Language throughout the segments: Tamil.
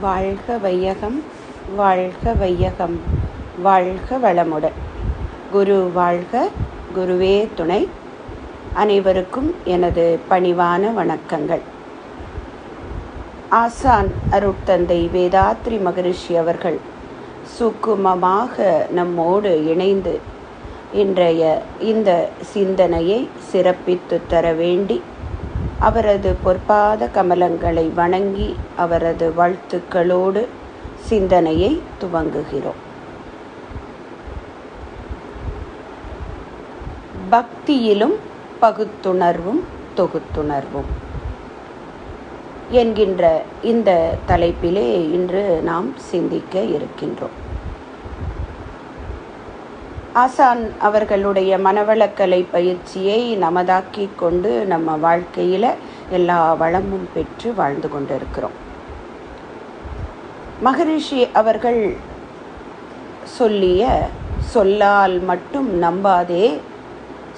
வாழ்க வையகம் வாழ்க வையகம் வாழ்க வளமுடன் குரு வாழ்க குருவே துணை. அனைவருக்கும் எனது பணிவான வணக்கங்கள். ஆசான் அருட்தந்தை வேதாத்ரி மகரிஷி அவர்கள் சுக்குமமாக நம்மோடு இணைந்து இன்றைய இந்த சிந்தனையை சிறப்பித்து தர வேண்டி அவரது பொற்பாத கமலங்களை வணங்கி அவரது வாழ்த்துக்களோடு சிந்தனையை துவங்குகிறோம். பக்தியிலும் பகுத்துணர்வும் தொகுத்துணர்வும் என்கின்ற இந்த தலைப்பிலே இன்று நாம் சிந்திக்க இருக்கின்றோம். ஆசான் அவர்களுடைய மனவளக்கலை பயிற்சியை நமதாக்கி கொண்டு நம்ம வாழ்க்கையில் எல்லா வளமும் பெற்று வாழ்ந்து கொண்டிருக்கிறோம். மகரிஷி அவர்கள் சொல்லிய சொல்லால் மட்டும் நம்பாதே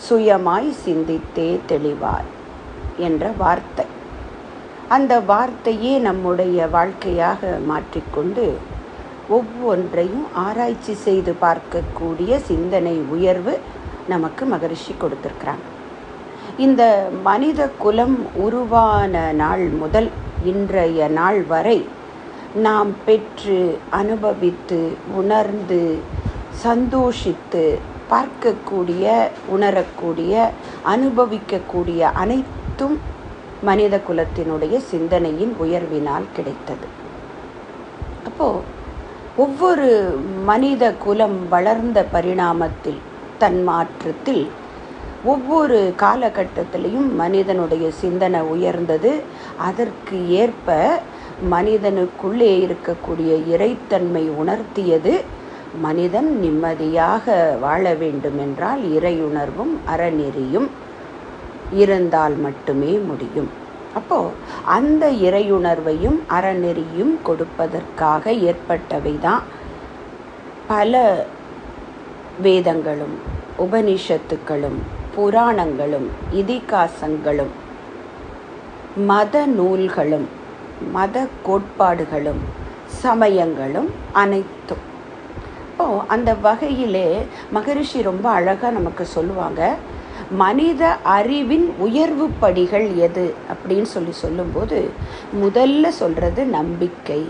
சுயமாய் சிந்தித்தே தெளிவாய் என்ற வார்த்தை. அந்த வார்த்தையே நம்முடைய வாழ்க்கையாக மாற்றிக்கொண்டு ஒவ்வொன்றையும் ஆராய்ச்சி செய்து பார்க்கக்கூடிய சிந்தனை உயர்வு நமக்கு மகரிஷி கொடுத்துருக்குறாங்க. இந்த மனித குலம் உருவான நாள் முதல் இன்றைய நாள் வரை நாம் பெற்று அனுபவித்து உணர்ந்து சந்தோஷித்து பார்க்கக்கூடிய உணரக்கூடிய அனுபவிக்கக்கூடிய அனைத்தும் மனித குலத்தினுடைய சிந்தனையின் உயர்வினால் கிடைத்தது. அப்போது ஒவ்வொரு மனித குலம் வளர்ந்த பரிணாமத்தில் தன்மாற்றத்தில் ஒவ்வொரு காலகட்டத்திலையும் மனிதனுடைய சிந்தனை உயர்ந்தது. அதற்கு ஏற்ப மனிதனுக்குள்ளே இருக்கக்கூடிய இறைத்தன்மை உணர்த்தியது. மனிதன் நிம்மதியாக வாழ வேண்டும் என்றால் இறையுணர்வும் அறநெறியும் இருந்தால் மட்டுமே முடியும். அப்போது அந்த இறையுணர்வையும் அறநெறியும் கொடுப்பதற்காக ஏற்பட்டவை தான் பல வேதங்களும் உபனிஷத்துக்களும் புராணங்களும் இதிகாசங்களும் மத நூல்களும் மத கோட்பாடுகளும் சமயங்களும் அனைத்தும். இப்போ அந்த வகையிலே மகரிஷி ரொம்ப அழகாக நமக்கு சொல்லுவாங்க மனித அறிவின் உயர்வு படிகள் எது அப்படின்னு சொல்லி சொல்லும்போது முதல்ல சொல்கிறது நம்பிக்கை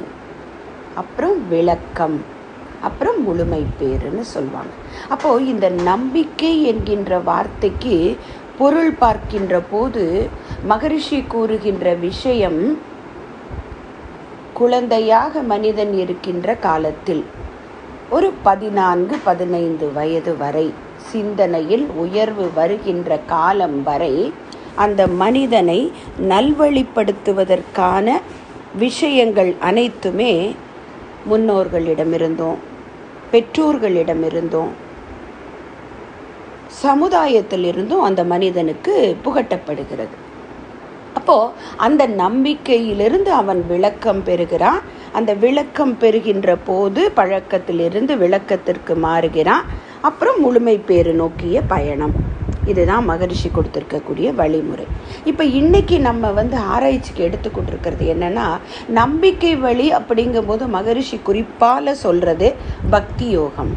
அப்புறம் விளக்கம் அப்புறம் முழுமை பேருன்னு சொல்லுவாங்க. அப்போது இந்த நம்பிக்கை என்கின்ற வார்த்தைக்கு பொருள் பார்க்கின்ற போது மகரிஷி கூறுகின்ற விஷயம் குழந்தையாக மனிதன் இருக்கின்ற காலத்தில் ஒரு பதினான்கு பதினைந்து வயது வரை சிந்தனையில் உயர்வு வருகின்ற காலம் வரை அந்த மனிதனை நல்வழிப்படுத்துவதற்கான விஷயங்கள் அனைத்துமே முன்னோர்களிடமிருந்தும் பெற்றோர்களிடமிருந்தும். சமுதாயத்திலிருந்தும் அந்த மனிதனுக்கு புகட்டப்படுகிறது. அப்போது அந்த நம்பிக்கையிலிருந்து அவன் விளக்கம் பெறுகிறான். அந்த விளக்கம் பெறுகின்ற போது பழக்கத்திலிருந்து விளக்கத்திற்கு மாறுகிறான். அப்புறம் முழுமை பேறு நோக்கிய பயணம். இதுதான் மகரிஷி கொடுத்துருக்கக்கூடிய வழிமுறை. இப்போ இன்னைக்கு நம்ம வந்து ஆராய்ச்சிக்கு எடுத்துக்கொண்டிருக்கிறது என்னென்னா நம்பிக்கை வழி அப்படிங்கும்போது மகரிஷி குறிப்பால் சொல்கிறது பக்தி யோகம்.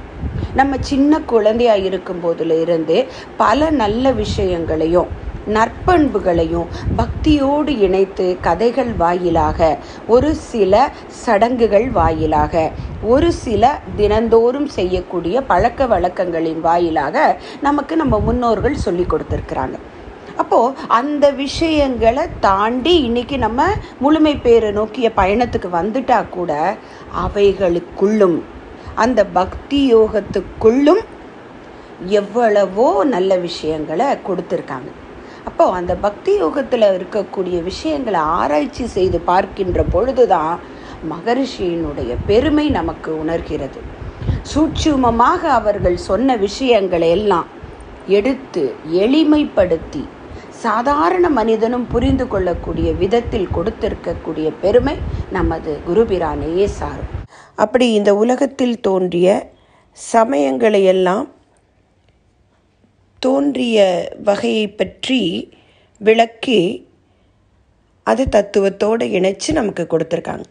நம்ம சின்ன குழந்தையாக இருக்கும் போதுல இருந்து பல நல்ல விஷயங்களையும் நற்பண்புகளையும் பக்தியோடு இணைத்து கதைகள் வாயிலாக ஒரு சில சடங்குகள் வாயிலாக ஒரு சில தினந்தோறும் செய்யக்கூடிய பழக்க வழக்கங்களின் வாயிலாக நமக்கு நம்ம முன்னோர்கள் சொல்லி கொடுத்துருக்குறாங்க. அப்போது அந்த விஷயங்களை தாண்டி இன்னைக்கு நம்ம முழுமை பேரை நோக்கிய பயணத்துக்கு வந்துட்டா கூட அவைகளுக்குள்ளும் அந்த பக்தி யோகத்துக்குள்ளும் எவ்வளவோ நல்ல விஷயங்களை கொடுத்துருக்காங்க. அப்போ அந்த பக்தி யோகத்தில் இருக்கக்கூடிய விஷயங்களை ஆராய்ச்சி செய்து பார்க்கின்ற பொழுதுதான் மகரிஷியினுடைய பெருமை நமக்கு உணர்கிறது. சூட்சுமமாக அவர்கள் சொன்ன விஷயங்களை எல்லாம் எடுத்து எளிமைப்படுத்தி சாதாரண மனிதனும் புரிந்து கொள்ளக்கூடிய விதத்தில் கொடுத்திருக்கக்கூடிய பெருமை நமது குருபிரானையே சாரும். அப்படி இந்த உலகத்தில் தோன்றிய சமயங்களை எல்லாம் தோன்றிய வகையை பற்றி விளக்கி அது தத்துவத்தோடு இணைச்சு நமக்கு கொடுத்துருக்காங்க.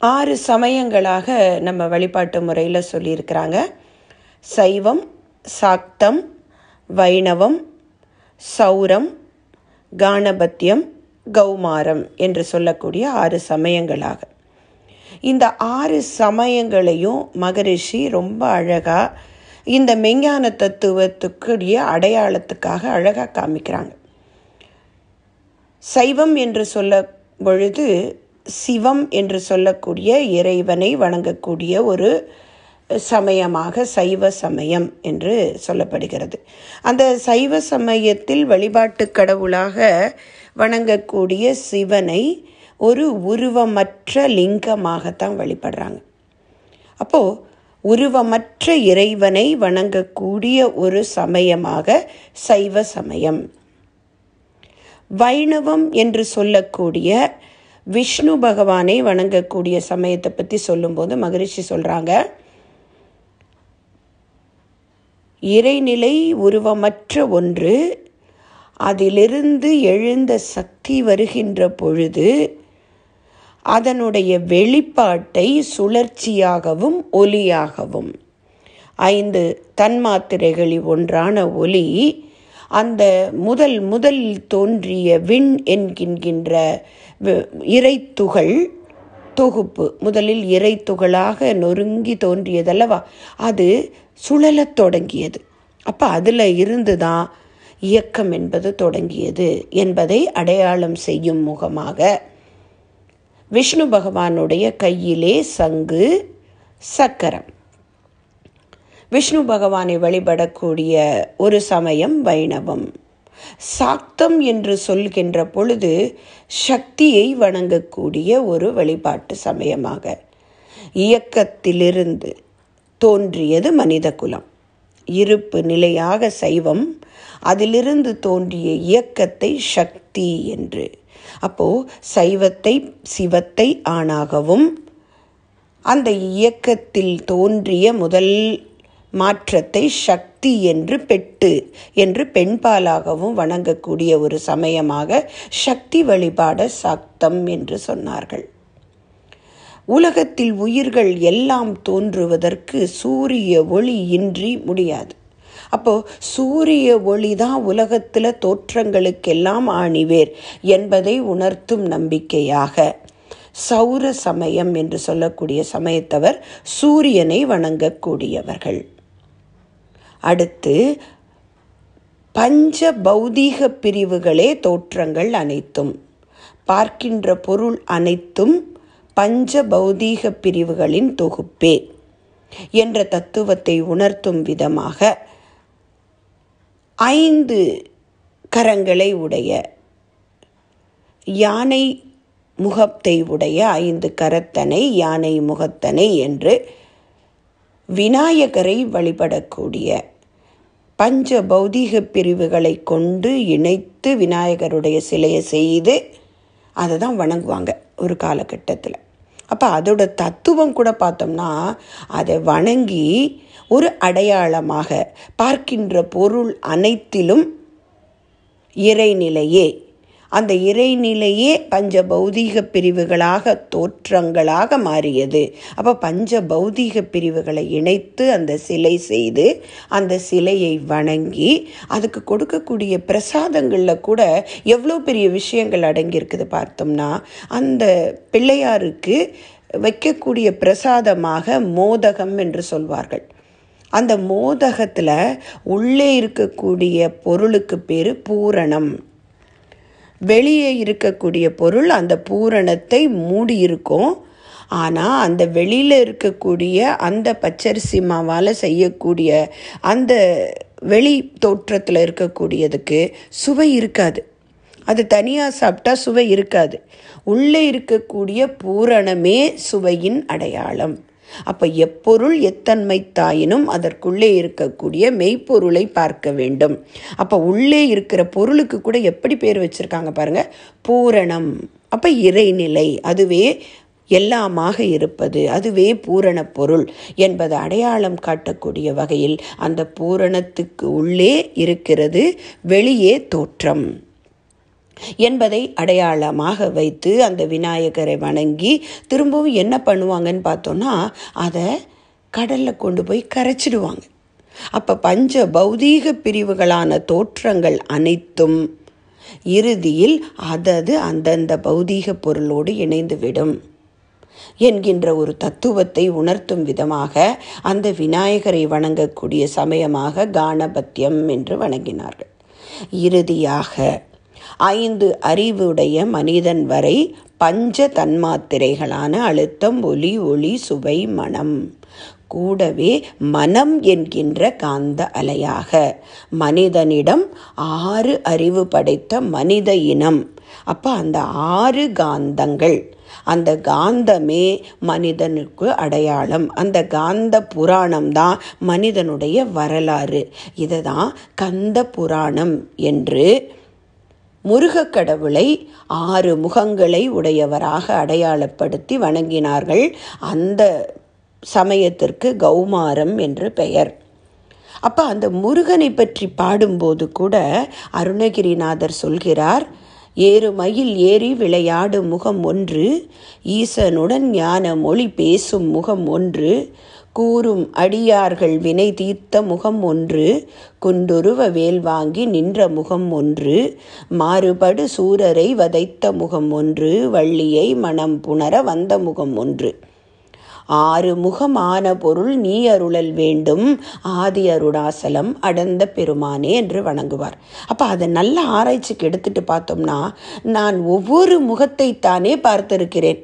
ஆறு சமயங்களாக நம்ம வழிபாட்டு முறையில் சொல்லியிருக்கிறாங்க. சைவம் சாக்தம் வைணவம் சௌரம் கானபத்தியம் கௌமாரம் என்று சொல்லக்கூடிய ஆறு சமயங்களாக. இந்த ஆறு சமயங்களையும் மகரிஷி ரொம்ப அழகாக இந்த மெஞ்ஞான தத்துவத்துக்குரிய அடையாளத்துக்காக அழகாக காமிக்கிறாங்க. சைவம் என்று சொல்ல பொழுது சிவம் என்று சொல்லக்கூடிய இறைவனை வணங்கக்கூடிய ஒரு சமயமாக சைவ சமயம் என்று சொல்லப்படுகிறது. அந்த சைவ சமயத்தில் வழிபாட்டு கடவுளாக வணங்கக்கூடிய சிவனை ஒரு உருவமற்ற லிங்கமாகத்தான் வழிபடுறாங்க. அப்போது உருவமற்ற இறைவனை வணங்கக்கூடிய ஒரு சமயமாக சைவ சமயம். வைணவம் என்று சொல்லக்கூடிய விஷ்ணு பகவானை வணங்கக்கூடிய சமயத்தை பற்றி சொல்லும்போது மகரிஷி சொல்கிறாங்க இறைநிலை உருவமற்ற ஒன்று அதிலிருந்து எழுந்த சக்தி வருகின்ற பொழுது அதனுடைய வெளிப்பாட்டை சுழற்சியாகவும் ஒலியாகவும். ஐந்து தன்மாத்திரைகளில் ஒன்றான ஒலி அந்த முதல் முதல் தோன்றிய விண் என்கின்ற இறைத்துகள் தொகுப்பு முதலில் இறைத்துகளாக நொறுங்கி தோன்றியதல்லவா? அது சுழலத் தொடங்கியது. அப்போ அதில் இருந்து தான் இயக்கம் என்பது தொடங்கியது என்பதை அடையாளம் செய்யும் முகமாக விஷ்ணு பகவானுடைய கையிலே சங்கு சக்கரம். விஷ்ணு பகவானை வழிபடக்கூடிய ஒரு சமயம் வைணவம். சாக்தம் என்று சொல்கின்ற பொழுது சக்தியை வணங்கக்கூடிய ஒரு வழிபாட்டு சமயமாக இயக்கத்திலிருந்து தோன்றியது மனித குலம். இருப்பு நிலையாக சைவம் அதிலிருந்து தோன்றிய இயக்கத்தை சக்தி என்று அப்போ சைவத்தை சிவத்தை ஆணாகவும் அந்த இயக்கத்தில் தோன்றிய முதல் மாற்றத்தை சக்தி என்று பெட்டு என்று பெண்பாலாகவும் வணங்கக்கூடிய ஒரு சமயமாக சக்தி வழிபாட சக்தம் என்று சொன்னார்கள். உலகத்தில் உயிர்கள் எல்லாம் தோன்றுவதற்கு சூரிய ஒளி இன்றி முடியாது. அப்போது சூரிய ஒளி தான் உலகத்தில் தோற்றங்களுக்கெல்லாம் ஆணிவேர் என்பதை உணர்த்தும் நம்பிக்கையாக. சௌர சமயம் என்று சொல்லக்கூடிய சமயத்தவர் சூரியனை வணங்கக்கூடியவர்கள். அடுத்து பஞ்ச பௌதீக பிரிவுகளே தோற்றங்கள் அனைத்தும். பார்க்கின்ற பொருள் அனைத்தும் பஞ்ச பௌதீக பிரிவுகளின் தொகுப்பே என்ற தத்துவத்தை உணர்த்தும் விதமாக ஐந்து கரங்களை உடைய யானை முகத்தை உடைய ஐந்து கரத்தனை யானை முகத்தனை என்று விநாயகரை வழிபடக்கூடிய பஞ்ச பௌதீக பிரிவுகளை கொண்டு இணைத்து விநாயகருடைய சிலையை செய்து அதை தான் வணங்குவாங்க ஒரு காலகட்டத்தில். அப்போ அதோட தத்துவம் கூட பார்த்தோம்னா அதை வணங்கி ஒரு அடையாளமாக பார்க்கின்ற பொருள் அனைத்திலும் இறைநிலையே. அந்த இறைநிலையே பஞ்ச பௌதீக பிரிவுகளாக தோற்றங்களாக மாறியது. அப்போ பஞ்ச பௌதீக பிரிவுகளை இணைத்து அந்த சிலை செய்து அந்த சிலையை வணங்கி அதுக்கு கொடுக்கக்கூடிய பிரசாதங்களில் கூட எவ்வளோ பெரிய விஷயங்கள் அடங்கியிருக்குது பார்த்தோம்னா அந்த பிள்ளையாருக்கு வைக்கக்கூடிய பிரசாதமாக மோதகம் என்று சொல்வார்கள். அந்த மோதகத்தில் உள்ளே இருக்கக்கூடிய பொருளுக்கு பேர் பூரணம். வெளியே இருக்கக்கூடிய பொருள் அந்த பூரணத்தை மூடி இருக்கும் ஆனால் அந்த வெளியில் இருக்கக்கூடிய அந்த பச்சரிசி மாவால் செய்யக்கூடிய அந்த வெளி தோற்றத்தில் இருக்கக்கூடியதுக்கு சுவை இருக்காது. அது தனியாக சாப்பிட்டா சுவை இருக்காது. உள்ளே இருக்கக்கூடிய பூரணமே சுவையின் அடையாளம். அப்போ எப்பொருள் எத்தன்மை தாயினும் அதற்குள்ளே இருக்கக்கூடிய மெய்ப்பொருளை பார்க்க வேண்டும். அப்போ உள்ளே இருக்கிற பொருளுக்கு கூட எப்படி பேர் வச்சுருக்காங்க பாருங்க? பூரணம். அப்போ இறைநிலை அதுவே எல்லாமாக இருப்பது. அதுவே பூரண பொருள் என்பது அடையாளம் காட்டக்கூடிய வகையில் அந்த பூரணத்துக்கு உள்ளே இருக்கிறது வெளியே தோற்றம். என்பதை அடையாளமாக வைத்து அந்த விநாயகரை வணங்கி திரும்பவும் என்ன பண்ணுவாங்கன்னு பார்த்தோன்னா அதை கடலில் கொண்டு போய் கரைச்சிடுவாங்க. அப்போ பஞ்ச பௌதீக பிரிவுகளான தோற்றங்கள் அனைத்தும் இறுதியில் அதது அந்தந்த பௌதீக பொருளோடு இணைந்துவிடும் என்கின்ற ஒரு தத்துவத்தை உணர்த்தும் விதமாக அந்த விநாயகரை வணங்கக்கூடிய சமயமாக கானபத்தியம் என்று வணங்கினார்கள். இறுதியாக ஐந்து அறிவுடைய மனிதன் வரை பஞ்ச தன்மாத்திரைகளான அழுத்தம் ஒலி ஒளி சுவை மனம். கூடவே மனம் என்கின்ற காந்த அலையாக. மனிதனிடம் ஆறு அறிவு படைத்த மனித இனம். அப்போ அந்த ஆறு காந்தங்கள். அந்த காந்தமே மனிதனுக்கு அடையாளம். அந்த காந்த புராணம் தான் மனிதனுடைய வரலாறு. இதை தான் கந்த புராணம் என்று முருகக் கடவுளை ஆறு முகங்களை உடையவராக அடையாளப்படுத்தி வணங்கினார்கள். அந்த சமயத்திற்கு கௌமாரம் என்று பெயர். அப்போ அந்த முருகனை பற்றி பாடும்போது கூட அருணகிரிநாதர் சொல்கிறார் ஏறு மயில் ஏறி விளையாடும் முகம் ஒன்று ஈசனுடன் ஞான மொழி பேசும் முகம் ஒன்று கூறும் அடியார்கள் வினை தீர்த்த முகம் ஒன்று குண்டுருவ வேல் வாங்கி நின்ற முகம் ஒன்று மாறுபடு சூரரை வதைத்த முகம் ஒன்று வள்ளியை மனம் புணர வந்த முகம் ஒன்று ஆறு முகமான பொருள் நீ அருளல் வேண்டும். ஆதி அருணாசலம் அடர்ந்த பெருமானே என்று வணங்குவார். அப்போ அதை நல்ல ஆராய்ச்சிக்கு எடுத்துட்டு பார்த்தோம்னா நான் ஒவ்வொரு முகத்தை தானே பார்த்திருக்கிறேன்.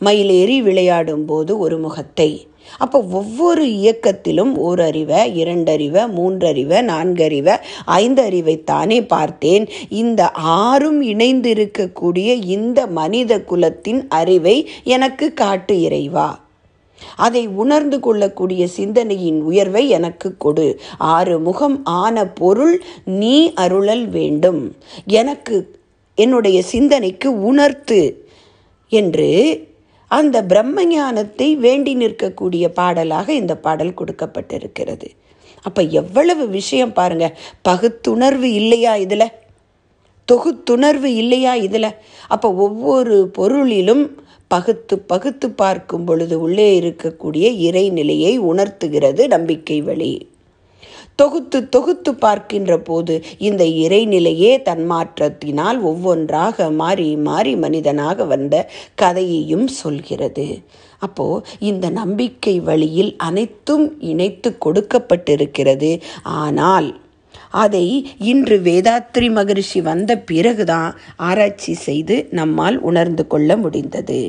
மயிலேறி விளையாடும் போது ஒரு முகத்தை. அப்போ ஒவ்வொரு இயக்கத்திலும் ஓர் அறிவை இரண்டறிவை மூன்றறிவை நான்கறிவை ஐந்து அறிவை தானே பார்த்தேன். இந்த ஆறும் இணைந்திருக்கக்கூடிய இந்த மனித குலத்தின் அறிவை எனக்கு காட்டு இறைவா. அதை உணர்ந்து கொள்ளக்கூடிய சிந்தனையின் உயர்வை எனக்கு கொடு. ஆறு முகம் ஆன பொருள் நீ அருளல் வேண்டும். எனக்கு என்னுடைய சிந்தனைக்கு உணர்த்து என்று அந்த பிரம்ம ஞானத்தை வேண்டி நிற்கக்கூடிய பாடலாக இந்த பாடல் கொடுக்கப்பட்டிருக்கிறது. அப்போ எவ்வளவு விஷயம் பாருங்க. பகுத்துணர்வு இல்லையா இதில்? தொகுத்துணர்வு இல்லையா இதில்? அப்போ ஒவ்வொரு பொருளிலும் பகுத்து பகுத்து பார்க்கும் பொழுது உள்ளே இருக்கக்கூடிய இறைநிலையை உணர்த்துகிறது நம்பிக்கை வழி. தொகுத்து தொகுத்து பார்க்கின்ற போது இந்த இறைநிலையே தன்மாற்றத்தினால் ஒவ்வொன்றாக மாறி மாறி மனிதனாக வந்த கதையையும் சொல்கிறது. அப்போ இந்த நம்பிக்கை வழியில் அனைத்தும் இணைத்து கொடுக்கப்பட்டிருக்கிறது. ஆனால் அதை இன்று வேதாத்ரி மகரிஷி வந்த பிறகுதான் ஆராய்ச்சி செய்து நம்மால் உணர்ந்து கொள்ள முடிந்தது.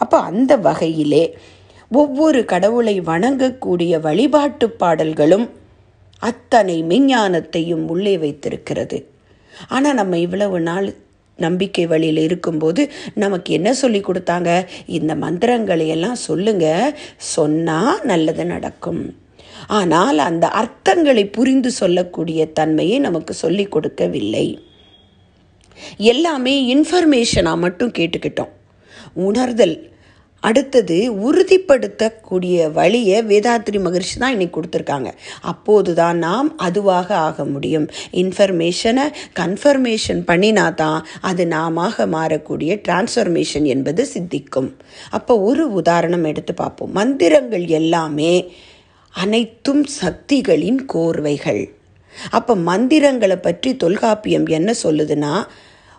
அப்போ அந்த வகையிலே ஒவ்வொரு கடவுளை வணங்கக்கூடிய வழிபாட்டு பாடல்களும் அத்தனை மெஞ்ஞானத்தையும் உள்ளே வைத்திருக்கிறது. ஆனால் நம்ம இவ்வளவு நாள் நம்பிக்கை வழியில் இருக்கும்போது நமக்கு என்ன சொல்லி கொடுத்தாங்க? இந்த மந்திரங்களை எல்லாம் சொல்லுங்க. சொன்னால் நல்லது நடக்கும். ஆனால் அந்த அர்த்தங்களை புரிந்து சொல்லக்கூடிய தன்மையை நமக்கு சொல்லி கொடுக்கவில்லை. எல்லாமே இன்ஃபர்மேஷனாக மட்டும் கேட்டுக்கிட்டோம். உணர்தல் அடுத்தது உறுதிப்படுத்தக்கூடிய வழியை வேதாத்ரி மகிழ்ச்சி தான் இன்னைக்கு கொடுத்துருக்காங்க. அப்போது தான் நாம் அதுவாக ஆக முடியும். இன்ஃபர்மேஷனை கன்ஃபர்மேஷன் பண்ணினா தான் அது நாம மாறக்கூடிய டிரான்ஸ்ஃபர்மேஷன் என்பது சித்திக்கும். அப்போ ஒரு உதாரணம் எடுத்து பார்ப்போம். மந்திரங்கள் எல்லாமே அனைத்தும் சக்திகளின் கோர்வைகள். அப்போ மந்திரங்களை பற்றி தொல்காப்பியம் என்ன சொல்லுதுன்னா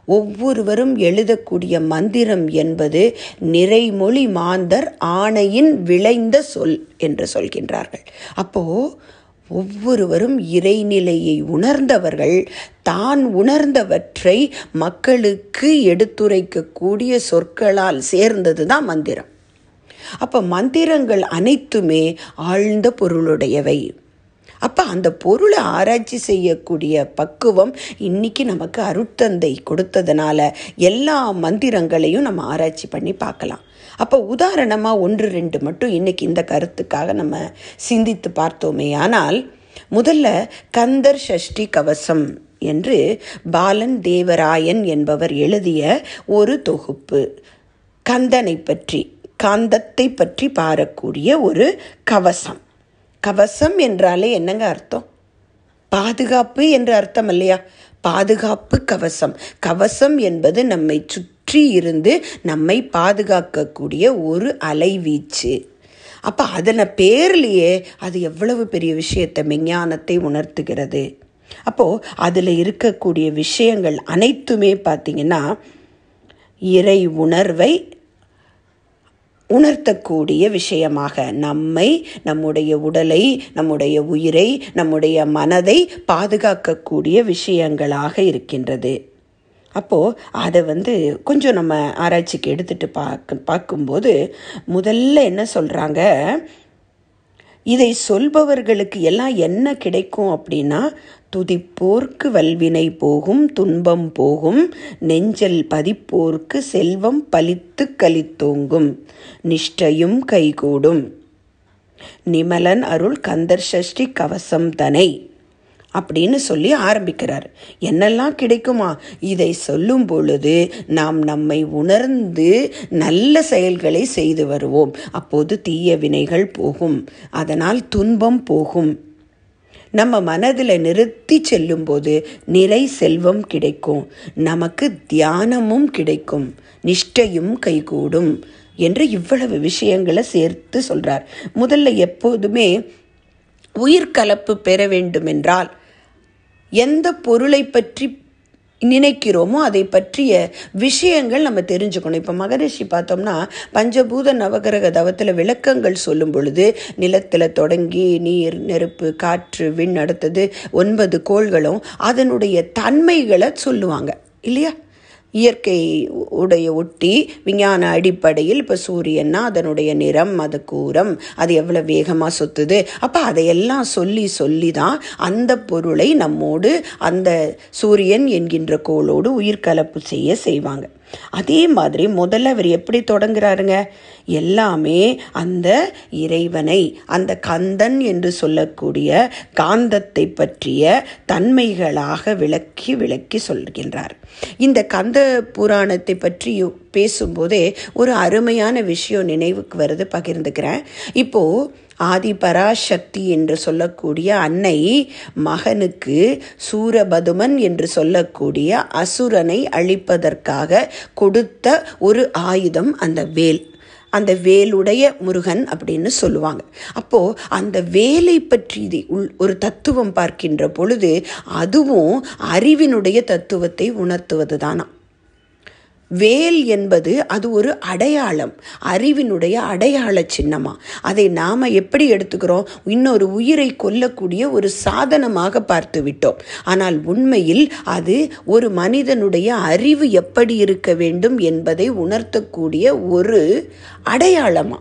ஒவ்வொருவரும் எழுதக்கூடிய மந்திரம் என்பது நிறைமொழி மாந்தர் ஆணையின் விளைந்த சொல் என்று சொல்கின்றார்கள். அப்போ ஒவ்வொருவரும் இறைநிலையை உணர்ந்தவர்கள் தான் உணர்ந்தவற்றை மக்களுக்கு எடுத்துரைக்கக்கூடிய சொற்களால் சேர்ந்தது தான் மந்திரம். அப்போ மந்திரங்கள் அனைத்துமே ஆழ்ந்த பொருளுடையவை. அப்போ அந்த பொருளை ஆராய்ச்சி செய்யக்கூடிய பக்குவம் இன்னைக்கு நமக்கு அருட்தந்தை கொடுத்ததுனால எல்லா மந்திரங்களையும் நம்ம ஆராய்ச்சி பண்ணி பார்க்கலாம். அப்போ உதாரணமாக ஒன்று ரெண்டு மட்டும் இன்றைக்கி இந்த கருத்துக்காக நம்ம சிந்தித்து பார்த்தோமே. ஆனால் முதல்ல கந்தர் ஷஷ்டி கவசம் என்று பாலன் தேவராயன் என்பவர் எழுதிய ஒரு தொகுப்பு. கந்தனை பற்றி காந்தத்தை பற்றி பாரக்கூடிய ஒரு கவசம். கவசம் என்றாலே என்னங்க அர்த்தம்? பாதுகாப்பு என்ற அர்த்தம் இல்லையா? பாதுகாப்பு கவசம். கவசம் என்பது நம்மை சுற்றி இருந்து நம்மை பாதுகாக்கக்கூடிய ஒரு அலைவீச்சு. அப்போ அதனை பேர்லேயே அது எவ்வளவு பெரிய விஷயத்தை விஞ்ஞானத்தை உணர்த்துகிறது? அப்போது அதில் இருக்கக்கூடிய விஷயங்கள் அனைத்துமே பார்த்திங்கன்னா இறை உணர்வை உணர்த்தக்கூடிய விஷயமாக நம்மை நம்முடைய உடலை நம்முடைய உயிரை நம்முடைய மனதை பாதுகாக்கக்கூடிய விஷயங்களாக இருக்கின்றது. அப்போது அதை வந்து கொஞ்சம் நம்ம ஆராய்ச்சிக்கு எடுத்துகிட்டு பார்க்க பார்க்கும்போது முதல்ல என்ன சொல்கிறாங்க இதை சொல்பவர்களுக்கு எல்லாம் என்ன கிடைக்கும் அப்படின்னா துதிப்போர்க்கு வல்வினை போகும் துன்பம் போகும் நெஞ்சல் பதிப்போர்க்கு செல்வம் பலித்து கலித்தோங்கும் நிஷ்டையும் கைகூடும். நிமலன் அருள் கந்தர் சஷ்டி கவசம் தனை. அப்படின்னு சொல்லி ஆரம்பிக்கிறார். என்னெல்லாம் கிடைக்குமா? இதை சொல்லும் பொழுது நாம் நம்மை உணர்ந்து நல்ல செயல்களை செய்து வருவோம். அப்போது தீய வினைகள் போகும். அதனால் துன்பம் போகும். நம்ம மனதில் நிறுத்தி செல்லும்போது நிறை செல்வம் கிடைக்கும். நமக்கு தியானமும் கிடைக்கும். நிஷ்டையும் கைகூடும். என்று இவ்வளவு விஷயங்களை சேர்த்து சொல்கிறார் முதல்ல எப்போதுமே உயிர்கலப்பு பெற வேண்டுமென்றால் எந்த பொருளை பற்றி நினைக்கிறோமோ அதை பற்றிய விஷயங்கள் நம்ம தெரிஞ்சுக்கணும். இப்போ மகரிஷி பார்த்தோம்னா பஞ்சபூத நவகிரக தவத்தில் விளக்கங்கள் சொல்லும் பொழுது நிலத்தில் தொடங்கி நீர் நெருப்பு காற்று விண் அடுத்தது ஒன்பது கோள்களும் அதனுடைய தன்மைகளை சொல்லுவாங்க. இல்லையா? இயற்கை உடைய ஒட்டி விஞ்ஞான அடிப்படையில் இப்போ சூரியன்னா அதனுடைய நிறம் அது கூரம் அது எவ்வளோ வேகமாக சுத்துது? அப்போ அதையெல்லாம் சொல்லி சொல்லி தான் அந்த பொருளை நம்மோடு அந்த சூரியன் என்கின்ற கோளோடு உயிர் கலப்பு செய்ய செய்வாங்க. அதே மாதிரி முதல்ல அவர் எப்படி தொடங்குறாருங்க? எல்லாமே அந்த இறைவனை அந்த கந்தன் என்று சொல்லக்கூடிய காந்தத்தை பற்றிய தன்மைகளாக விளக்கி விளக்கி சொல்கின்றார். இந்த கந்த புராணத்தை பற்றி பேசும்போதே ஒரு அருமையான விஷயம் நினைவுக்கு வருது பகிர்ந்துக்கிறேன். இப்போது ஆதிபராசக்தி என்று சொல்லக்கூடிய அன்னை மகனுக்கு சூரபதுமன் என்று சொல்லக்கூடிய அசுரனை அழிப்பதற்காக கொடுத்த ஒரு ஆயுதம் அந்த வேல். அந்த வேலுடைய முருகன் அப்படின்னு சொல்லுவாங்க. அப்போது அந்த வேலை பற்றி இது உள் ஒரு தத்துவம் பார்க்கின்ற பொழுது அதுவும் அறிவினுடைய தத்துவத்தை உணர்த்துவது தானா வேல் என்பது அது ஒரு அடையாளம் அறிவினுடைய அடையாள சின்னமா. அதை நாம் எப்படி எடுத்துக்கிறோம்? இன்னொரு உயிரை கொல்லக்கூடிய ஒரு சாதனமாக பார்த்து விட்டோம். ஆனால் உண்மையில் அது ஒரு மனிதனுடைய அறிவு எப்படி இருக்க வேண்டும் என்பதை உணர்த்தக்கூடிய ஒரு அடையாளமா.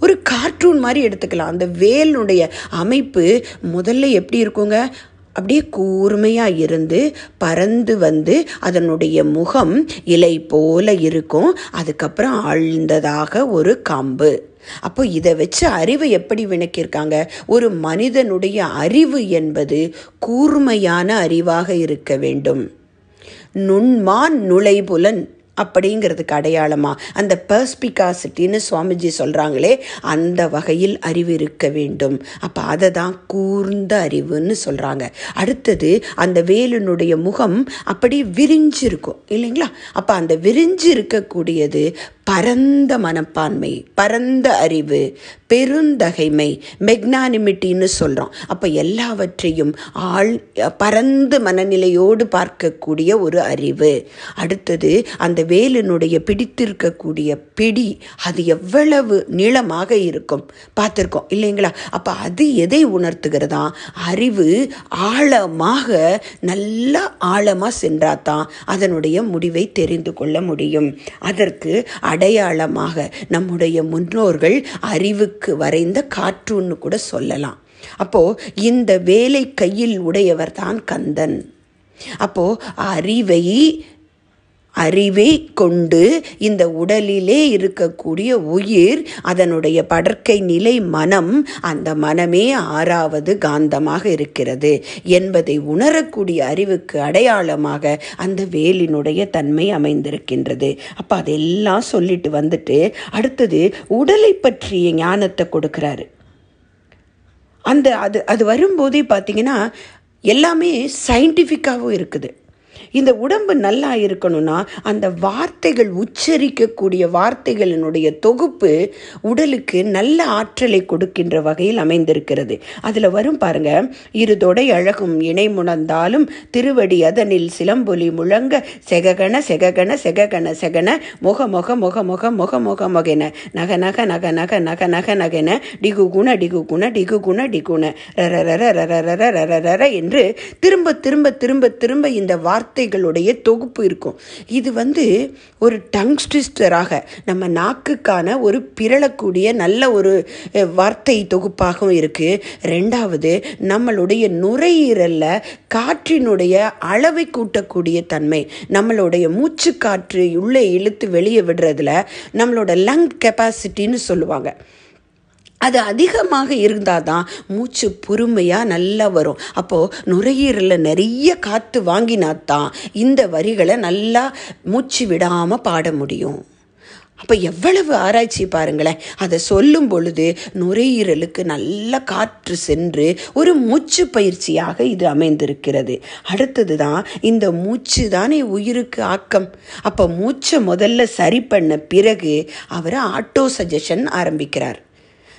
ஒரு கார்ட்டூன் மாதிரி எடுத்துக்கலாம். அந்த வேலுடைய அமைப்பு முதல்ல எப்படி இருக்குங்க? அப்படியே கூர்மையாக இருந்து பறந்து வந்து அதனுடைய முகம் இலை போல இருக்கும். அதுக்கப்புறம் ஆழ்ந்ததாக ஒரு காம்பு. அப்போ இதை வச்சு அறிவை எப்படி விளக்கியிருக்காங்க? ஒரு மனிதனுடைய அறிவு என்பது கூர்மையான அறிவாக இருக்க வேண்டும். நுண்மான் நுழைபுலன் அப்படிங்கிறதுக்கு அடையாளமாக அந்த பர்ஸ்பிகாசிட்டின்னு சுவாமிஜி சொல்கிறாங்களே அந்த வகையில் அறிவு இருக்க வேண்டும். அப்போ அதை தான் கூர்ந்த அறிவுன்னு சொல்கிறாங்க அடுத்தது அந்த வேலனுடைய முகம் அப்படி விரிஞ்சிருக்கும் இல்லைங்களா? அப்போ அந்த விரிஞ்சு இருக்கக்கூடியது பரந்த மனப்பான்மை பரந்த அறிவு பெருந்தகைமை மெக்னானிமிட்டின்னு சொல்கிறோம் அப்போ எல்லாவற்றையும் ஆள் பரந்த மனநிலையோடு பார்க்கக்கூடிய ஒரு அறிவு. அடுத்தது அந்த வேலினுடைய பிடித்திருக்கக்கூடிய பிடி அது எவ்வளவு நீளமாக இருக்கும். பார்த்துருக்கோம் இல்லைங்களா? அப்போ அது எதை உணர்த்துகிறதா? அறிவு ஆழமாக நல்லா ஆழமாக சென்றாதான் அதனுடைய முடிவை தெரிந்து கொள்ள முடியும். அதற்கு அடையாளமாக நம்முடைய முன்னோர்கள் அறிவுக்கு வரைந்த காற்றுன்னு கூட சொல்லலாம். அப்போ இந்த வேலை கையில் உடையவர் தான் கந்தன். அப்போ அறிவை அறிவை கொண்டு இந்த உடலிலே இருக்கக்கூடிய உயிர் அதனுடைய படற்கை நிலை மனம் அந்த மனமே ஆறாவது காந்தமாக இருக்கிறது என்பதை உணரக்கூடிய அறிவுக்கு அடையாளமாக அந்த வேலினுடைய தன்மை அமைந்திருக்கின்றது. அப்போ அதெல்லாம் சொல்லிட்டு வந்துட்டு அடுத்தது உடலை பற்றிய ஞானத்தை கொடுக்குறாரு. அந்த அது அது வரும்போதே பார்த்தீங்கன்னா எல்லாமே சயின்டிஃபிக்காகவும் இருக்குது. இந்த உடம்பு நல்லா இருக்கணும்னா அந்த வார்த்தைகள் உச்சரிக்கக்கூடிய வார்த்தைகளினுடைய தொகுப்பு உடலுக்கு நல்ல ஆற்றலை கொடுக்கின்ற வகையில் அமைந்திருக்கிறது அதில் வரும் பாருங்க இருதொடை அழகும் இணை முணர்ந்தாலும் திருவடி அதனில் சிலம்பொலி முழங்க செககன செககன செககன செகன முக முக முக முக முக முக முகென நக நக நக நக நக நக நகென டிகு குண டிகு குண டிகு குண டிகுண ரர ரர ரர ரர ரர ரர என்று திரும்ப திரும்ப திரும்ப திரும்ப இந்த வார்த்தை வார்த்தைகளுடைய தொகுப்பு இருக்கும். இது வந்து ஒரு டங் ட்விஸ்டராக நம்ம நாக்குக்கான ஒரு பிறளக்கூடிய நல்ல ஒரு வார்த்தை தொகுப்பாகவும் இருக்குது ரெண்டாவது நம்மளுடைய நுரையீரலில் காற்றினுடைய அளவை கூட்டக்கூடிய தன்மை நம்மளுடைய மூச்சு காற்று உள்ளே இழுத்து வெளியே விடுறதுல நம்மளோட லங் கெப்பாசிட்டின்னு சொல்லுவாங்க. அது அதிகமாக இருந்தால் தான் மூச்சு பொறுமையாக நல்லா வரும். அப்போது நுரையீரலில் நிறைய காற்று வாங்கினா தான் இந்த வரிகளை நல்லா மூச்சு விடாமல் பாட முடியும். அப்போ எவ்வளவு ஆராய்ச்சி பாருங்களேன். அதை சொல்லும் பொழுது நுரையீரலுக்கு நல்ல காற்று சென்று ஒரு மூச்சு பயிற்சியாக இது அமைந்திருக்கிறது. அடுத்தது தான் இந்த மூச்சு தானே உயிருக்கு ஆக்கம். அப்போ மூச்சை முதல்ல சரி பண்ண பிறகு அவர் ஆட்டோ சஜஷன் ஆரம்பிக்கிறார்.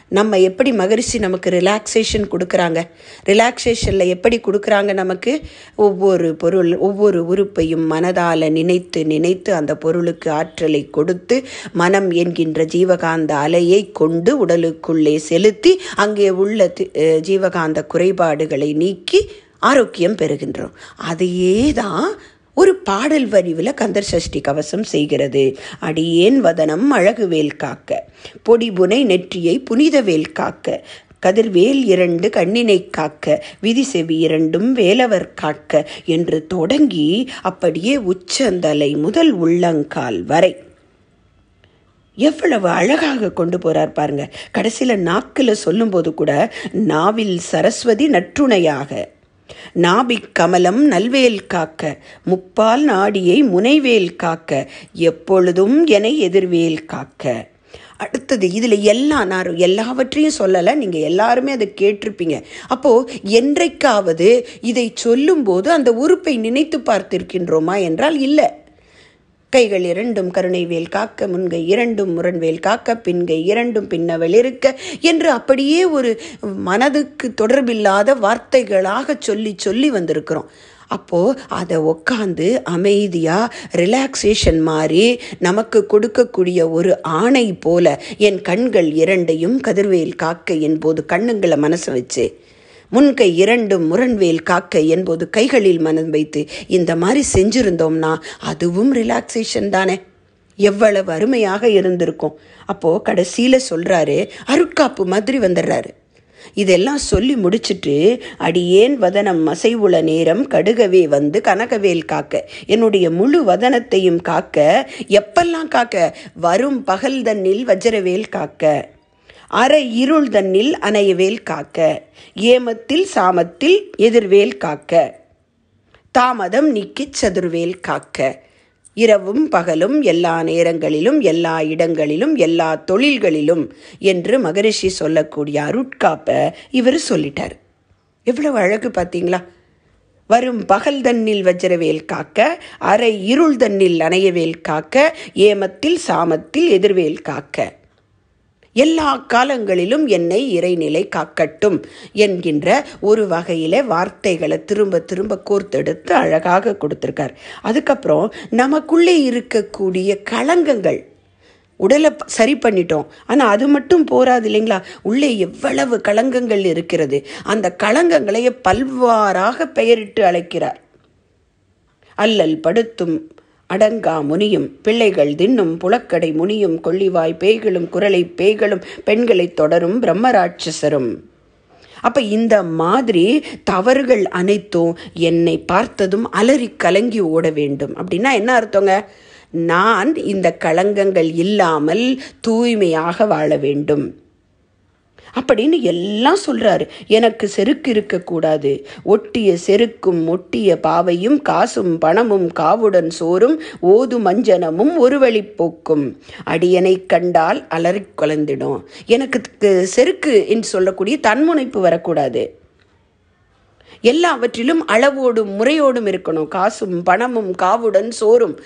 நம்ம எப்படி மகரிஷி நமக்கு ரிலாக்ஸேஷன் கொடுக்குறாங்க? ரிலாக்ஸேஷனில் எப்படி கொடுக்குறாங்க நமக்கு? ஒவ்வொரு பொருள் ஒவ்வொரு உறுப்பையும் மனதால் நினைத்து நினைத்து அந்த பொருளுக்கு ஆற்றலை கொடுத்து மனம் என்கின்ற ஜீவகாந்த அலையை கொண்டு உடலுக்குள்ளே செலுத்தி அங்கே உள்ள தி- ஜீவகாந்த குறைபாடுகளை நீக்கி ஆரோக்கியம் பெறுகின்றோம். அதையே தான் ஒரு பாடல் வரிவில் கந்தர் சஷ்டி கவசம் செய்கிறது. அடியேன் வதனம் அழகுவேல் காக்க. பொடிபுனை நெற்றியை புனிதவேல் காக்க. கதிர்வேல் இரண்டு கண்ணினை காக்க. விதி செவி இரண்டும் வேலவர் காக்க. என்று தொடங்கி அப்படியே உச்சந்தலை முதல் உள்ளங்கால் வரை. எவ்வளவு அழகாக கொண்டு போறார் பாருங்க. கடைசியில நாக்கில் சொல்லும்போது கூட நாவில் சரஸ்வதி நற்றுணையாக. நாபிக் கமலம் நல்வேல் காக்க முப்பால் நாடியை முனைவேல் காக்க எப்பொழுதும் என எதிர்வேல் காக்க. அடுத்தது இதில் எல்லாம் நான் எல்லாவற்றையும் சொல்லலை நீங்கள் எல்லாருமே அதை கேட்டிருப்பீங்க. அப்போது என்றைக்காவது இதை சொல்லும்போது அந்த உறுப்பை நினைத்து பார்த்திருக்கின்றோமா என்றால் இல்லை. கைகள் இரண்டும் கருணை வேல் காக்க முன்கை இரண்டும் முரண்வேல் காக்க பின்கை இரண்டும் பின்னவள் இருக்க என்று அப்படியே ஒரு மனதுக்கு தொடர்பில்லாத வார்த்தைகளாக சொல்லி சொல்லி வந்திருக்கிறோம். அப்போது அதை உக்காந்து அமைதியாக ரிலாக்ஸேஷன் மாதிரி நமக்கு கொடுக்கக்கூடிய ஒரு ஆணை போல என் கண்கள் இரண்டையும் கதிர்வேல் காக்க என்போது கண்ணுங்களை மனசு வச்சு முன்கை இரண்டும் முரண்வேல் காக்க என்போது கைகளில் மனம் வைத்து இந்த மாதிரி செஞ்சிருந்தோம்னா அதுவும் ரிலாக்ஸேஷன் தானே. எவ்வளவு அருமையாக இருந்திருக்கும். அப்போது கடைசியில் சொல்கிறாரு அருட்காப்பு மாதிரி வந்துடுறாரு. இதெல்லாம் சொல்லி முடிச்சிட்டு அடியேன் வதனம் மசைவுள நேரம் கடுகவே வந்து கனகவேல் காக்க. என்னுடைய முழு வதனத்தையும் காக்க. எப்பெல்லாம் காக்க? வரும் பகல் தன்னில் வஜ்ரவேல் காக்க. அரை இருள் தன்னில் அணையவேல் காக்க ஏமத்தில் சாமத்தில் எதிர்வேல் காக்க தாமதம் நீக்கிச் சதுர்வேல் காக்க. இரவும் பகலும் எல்லா நேரங்களிலும் எல்லா இடங்களிலும் எல்லா தொழில்களிலும் என்று மகரிஷி சொல்லக்கூடிய அருட்காப்ப இவர் சொல்லிட்டார். எவ்வளவு அழகு பார்த்தீங்களா வரும் பகல் தன்னில் வஜ்ரவேல் காக்க அரை இருள் தன்னில் அணையவேல் காக்க ஏமத்தில் சாமத்தில் எதிர்வேல் காக்க. எல்லா காலங்களிலும் என்னை இறைநிலை காக்கட்டும் என்கின்ற ஒரு வகையில் வார்த்தைகளை திரும்ப திரும்ப கோர்த்தெடுத்து அழகாக கொடுத்துருக்கார். அதுக்கப்புறம் நமக்குள்ளே இருக்கக்கூடிய களங்கங்கள் உடலை சரி பண்ணிட்டோம். ஆனால் அது மட்டும் போராது இல்லைங்களா? உள்ளே எவ்வளவு களங்கங்கள் இருக்கிறது? அந்த களங்கங்களை பல்வாறாக பெயரிட்டு அழைக்கிறார். அல்லல் படுத்தும் அடங்கா முனியும் பிள்ளைகள் தின்னும் புலக்கடை முனியும் கொள்ளிவாய் பேய்களும் குரலை பேய்களும் பெண்களைத் தொடரும் பிரம்மராட்சசரும். அப்ப இந்த மாதிரி தவறுகள் அனைத்தும் என்னை பார்த்ததும் அலறி கலங்கி ஓட வேண்டும். அப்படின்னா என்ன அர்த்தங்க? நான் இந்த களங்கங்கள் இல்லாமல் தூய்மையாக வாழ வேண்டும். அப்படின்னு எல்லாம் சொல்கிறாரு எனக்கு செருக்கு இருக்கக்கூடாது ஒட்டிய செருக்கும் ஒட்டிய பாவையும் காசும் பணமும் காவுடன் சோறும் ஓது மஞ்சனமும் ஒரு வழி போக்கும். அடியனை கண்டால் அலறி குலைந்திடும் எனக்கு செருக்கு என்று சொல்லக்கூடிய தன்முனைப்பு வரக்கூடாது. எல்லாவற்றிலும் அளவோடும் முறையோடும் இருக்கணும். காசும் பணமும் காவுடன் சோறும்.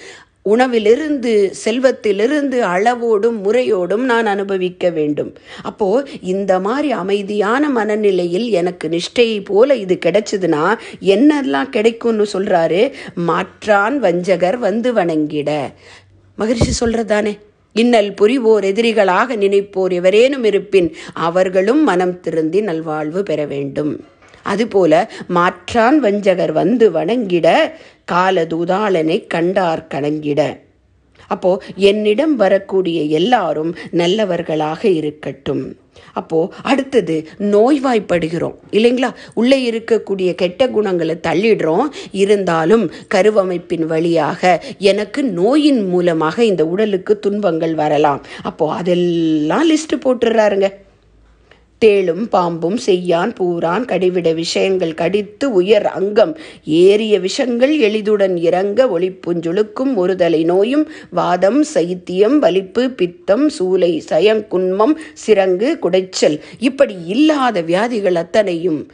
உணவிலிருந்து செல்வத்திலிருந்து அளவோடும் முறையோடும் நான் அனுபவிக்க வேண்டும். அப்போ இந்த மாதிரி அமைதியான மனநிலையில் எனக்கு நிஷ்டையை போல இது கிடைச்சதுன்னா என்னெல்லாம் கிடைக்கும்னு சொல்றாரு? மாற்றான் வஞ்சகர் வந்து வணங்கிட. மகிழ்ச்சி சொல்றதானே இன்னல் புரிவோர் எதிரிகளாக நினைப்போர் எவரேனும் இருப்பின் அவர்களும் மனம் திருந்தி நல்வாழ்வு பெற வேண்டும். அதுபோல மாற்றான் வஞ்சகர் வந்து வணங்கிட காலதூதாளனை கண்டார் கணங்கிட. அப்போ என்னிடம் வரக்கூடிய எல்லாரும் நல்லவர்களாக இருக்கட்டும். அப்போ அடுத்தது நோய்வாய்ப்படுகிறோம். இல்லைங்களா? உள்ளே இருக்கக்கூடிய கெட்ட குணங்களை தள்ளிடுறோம். இருந்தாலும் கருவமைப்பின் வழியாக எனக்கு நோயின் மூலமாக இந்த உடலுக்கு துன்பங்கள் வரலாம். அப்போ அதெல்லாம் லிஸ்ட் போட்டுடுறாருங்க தேளும் பாம்பும் செய்யான் பூரான் கடிவிட விஷயங்கள் கடித்து உயர் அங்கம். ஏறிய விஷங்கள் எளிதுடன் இறங்க ஒளிப்புஞ்சுழுக்கும் ஒருதலை நோயும். வாதம் சைத்தியம் வலிப்பு பித்தம் சூலை சயங்குன்மம் சிரங்கு குடைச்சல். இப்படி இல்லாத வியாதிகள் அத்தனையும்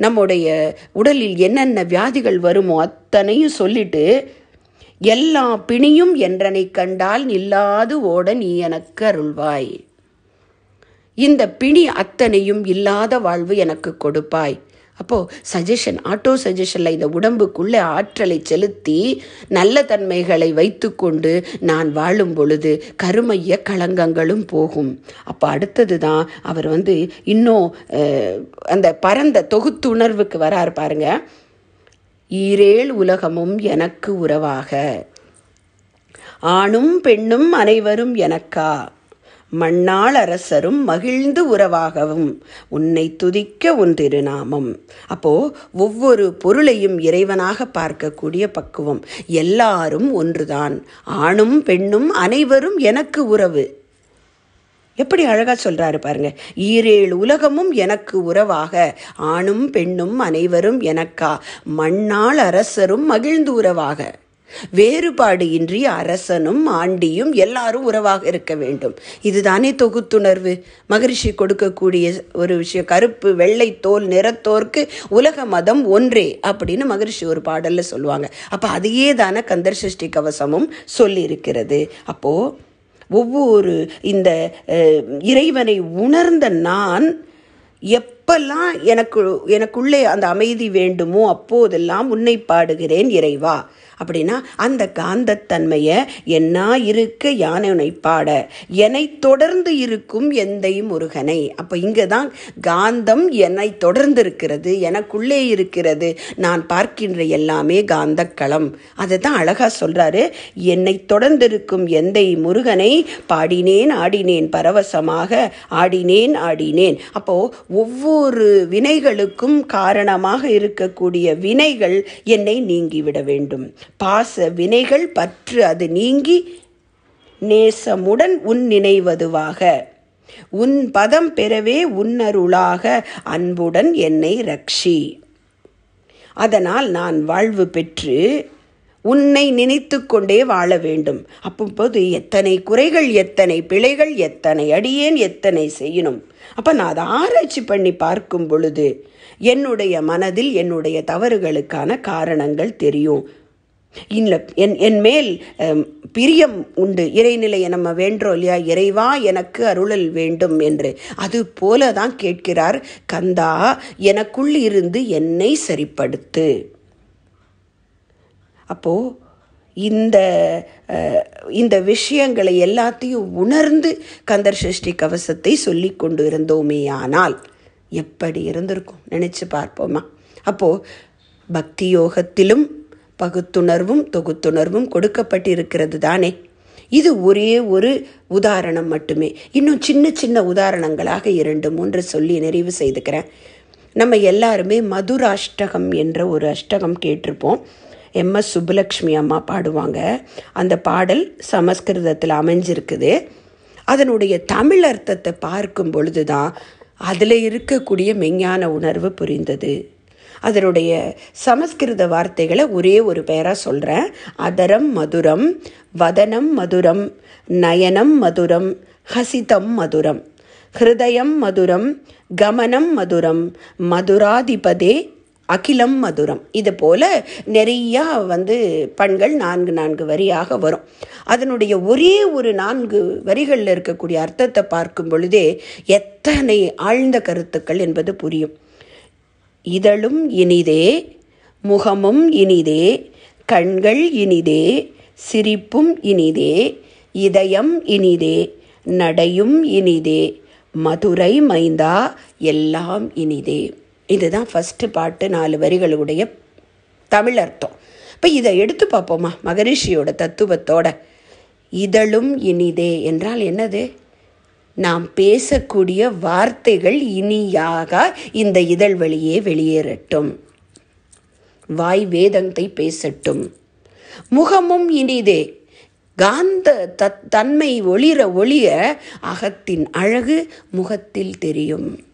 நம்முடைய உடலில் என்னென்ன வியாதிகள் வருமோ அத்தனையும் சொல்லிட்டு எல்லா பிணியும் என்றனை கண்டால் நில்லாது ஓட நீ எனக்கு அருள்வாய். இந்த பிணி அத்தனையும் இல்லாத வாழ்வு எனக்கு கொடுப்பாய். அப்போ சஜஷன் ஆட்டோ சஜஷனில் இந்த உடம்புக்குள்ளே ஆற்றலை செலுத்தி நல்ல தன்மைகளை வைத்துக்கொண்டு நான் வாழும் பொழுது கருமைய களங்கங்களும் போகும். அப்போ அடுத்தது தான் அவர் வந்து இன்னும் அந்த பரந்த தொகுத்துணர்வுக்கு வரார் பாருங்க. ஈரேழ் உலகமும் எனக்கு உறவாக. ஆணும் பெண்ணும் அனைவரும் எனக்கா? மண்ணாள் அரசரும் மகிழ்ந்து உறவாகவும் உன்னை துதிக்க உன் திருநாமம். அப்போ ஒவ்வொரு பொருளையும் இறைவனாக பார்க்கக்கூடிய பக்குவம் எல்லாரும் ஒன்றுதான். ஆணும் பெண்ணும் அனைவரும் எனக்கு உறவு. எப்படி அழகா சொல்றாரு பாருங்க. ஈரேழு உலகமும் எனக்கு உறவாக ஆணும் பெண்ணும் அனைவரும் எனக்கா. மண்ணாள் அரசரும் மகிழ்ந்து உறவாக. வேறுபாடு இன்றி அரசனும் ஆண்டியும் எல்லாரும் உறவாக இருக்க வேண்டும். இதுதானே தொகுத்துணர்வு? மகரிஷி கொடுக்கக்கூடிய ஒரு விஷயம் கருப்பு வெள்ளை தோல் நிறத்தோர்க்கு உலக மதம் ஒன்றே அப்படின்னு மகரிஷி ஒரு பாடல்ல சொல்லுவாங்க. அப்ப அதையே தானே கந்தர் சஷ்டி கவசமும் சொல்லியிருக்கிறது. அப்போ ஒவ்வொரு இந்த அஹ், இறைவனை உணர்ந்த நான் எப்பெல்லாம் எனக்கு எனக்குள்ளே அந்த அமைதி வேண்டுமோ அப்போதெல்லாம் உன்னை பாடுகிறேன் இறைவா. அப்படின்னா அந்த காந்தத்தன்மையை என்னா இருக்க யானை பாட என்னை தொடர்ந்து இருக்கும் எந்தை முருகனை. அப்போ இங்கே தான் காந்தம் என்னை தொடர்ந்து இருக்கிறது எனக்குள்ளே இருக்கிறது நான் பார்க்கின்ற எல்லாமே காந்தக்களம். அதை தான் அழகா சொல்றாரு என்னை தொடர்ந்திருக்கும் எந்தை முருகனை பாடினேன் ஆடினேன் பரவசமாக ஆடினேன் ஆடினேன். அப்போ ஒவ்வொரு வினைகளுக்கும் காரணமாக இருக்கக்கூடிய வினைகள் என்னை நீங்கிவிட வேண்டும். பாச வினைகள் பற்று அது நீங்கி நேசமுடன் உன் நினைவதுவாக. உன் பதம் பெறவே உன்னருளாக அன்புடன் என்னை ரக்ஷி அதனால் நான் வாழ்வு பெற்று உன்னை நினைத்து கொண்டே வாழ வேண்டும். அப்போது எத்தனை குறைகள் எத்தனை பிழைகள் எத்தனை அடியேன் எத்தனை செய்யணும் அப்போ நான் அதை ஆராய்ச்சி பண்ணி பார்க்கும் பொழுது என்னுடைய மனதில் என்னுடைய தவறுகளுக்கான காரணங்கள் தெரியும். இல்லை என் என் மேல் பிரியம் உண்டு. இறைநிலையை நம்ம வேண்டோம் இல்லையா? இறைவா எனக்கு அருளல் வேண்டும் என்று. அது போல தான் கேட்கிறார் கந்தா எனக்குள் இருந்து என்னை சரிப்படுத்து. அப்போது இந்த இந்த விஷயங்களை எல்லாத்தையும் உணர்ந்து கந்தர் சஷ்டி கவசத்தை சொல்லி கொண்டு இருந்தோமே ஆனால் எப்படி இருந்திருக்கும்? நினச்சி பார்ப்போமா? அப்போது பக்தி யோகத்திலும் பகுத்துணர்வும் தொகுத்துணர்வும் கொடுக்கப்பட்டிருக்கிறது தானே இது ஒரே ஒரு உதாரணம் மட்டுமே. இன்னும் சின்ன சின்ன உதாரணங்களாக இரண்டு மூன்று சொல்லி நிறைவு செய்துக்கிறேன். நம்ம எல்லாருமே மதுராஷ்டகம் என்ற ஒரு அஷ்டகம் கேட்டிருப்போம். எம்எஸ் சுப்புலக்ஷ்மி அம்மா பாடுவாங்க. அந்த பாடல் சமஸ்கிருதத்தில் அமைஞ்சிருக்குது. அதனுடைய தமிழ் அர்த்தத்தை பார்க்கும் பொழுது தான் அதில் இருக்கக்கூடிய மெஞ்ஞான உணர்வு புரிந்தது. அதனுடைய சமஸ்கிருத வார்த்தைகளை ஒரே ஒரு பெயராக சொல்கிறேன் அதரம் மதுரம் வதனம் மதுரம் நயனம் மதுரம் ஹசிதம் மதுரம். ஹிருதயம் மதுரம் கமனம் மதுரம் மதுராதிபதே அகிலம் மதுரம். இது போல நிறையா வந்து பண்கள் நான்கு நான்கு வரியாக வரும். அதனுடைய ஒரே ஒரு நான்கு வரிகளில் இருக்கக்கூடிய அர்த்தத்தை பார்க்கும் பொழுதே எத்தனை ஆழ்ந்த கருத்துக்கள் என்பது புரியும். இதழும் இனிதே முகமும் இனிதே கண்கள் இனிதே சிரிப்பும் இனிதே இதயம் இனிதே நடையும் இனிதே மதுரை மைந்தா எல்லாம் இனிதே. இதுதான் ஃபஸ்ட்டு பாட்டு நாலு வரிகளுடைய தமிழ் அர்த்தம். இப்போ இதை எடுத்து பார்ப்போமா? மகரிஷியோட தத்துவத்தோட. இதழும் இனிதே என்றால் என்னது? நாம் பேசக்கூடிய வார்த்தைகள் இனியாக இந்த இதழ் வழியே வெளியேறட்டும். வாய் வேதத்தை பேசட்டும். முகமும் இனிதே. காந்த தத் தன்மை ஒளிர ஒளிய அகத்தின் அழகு முகத்தில் தெரியும்.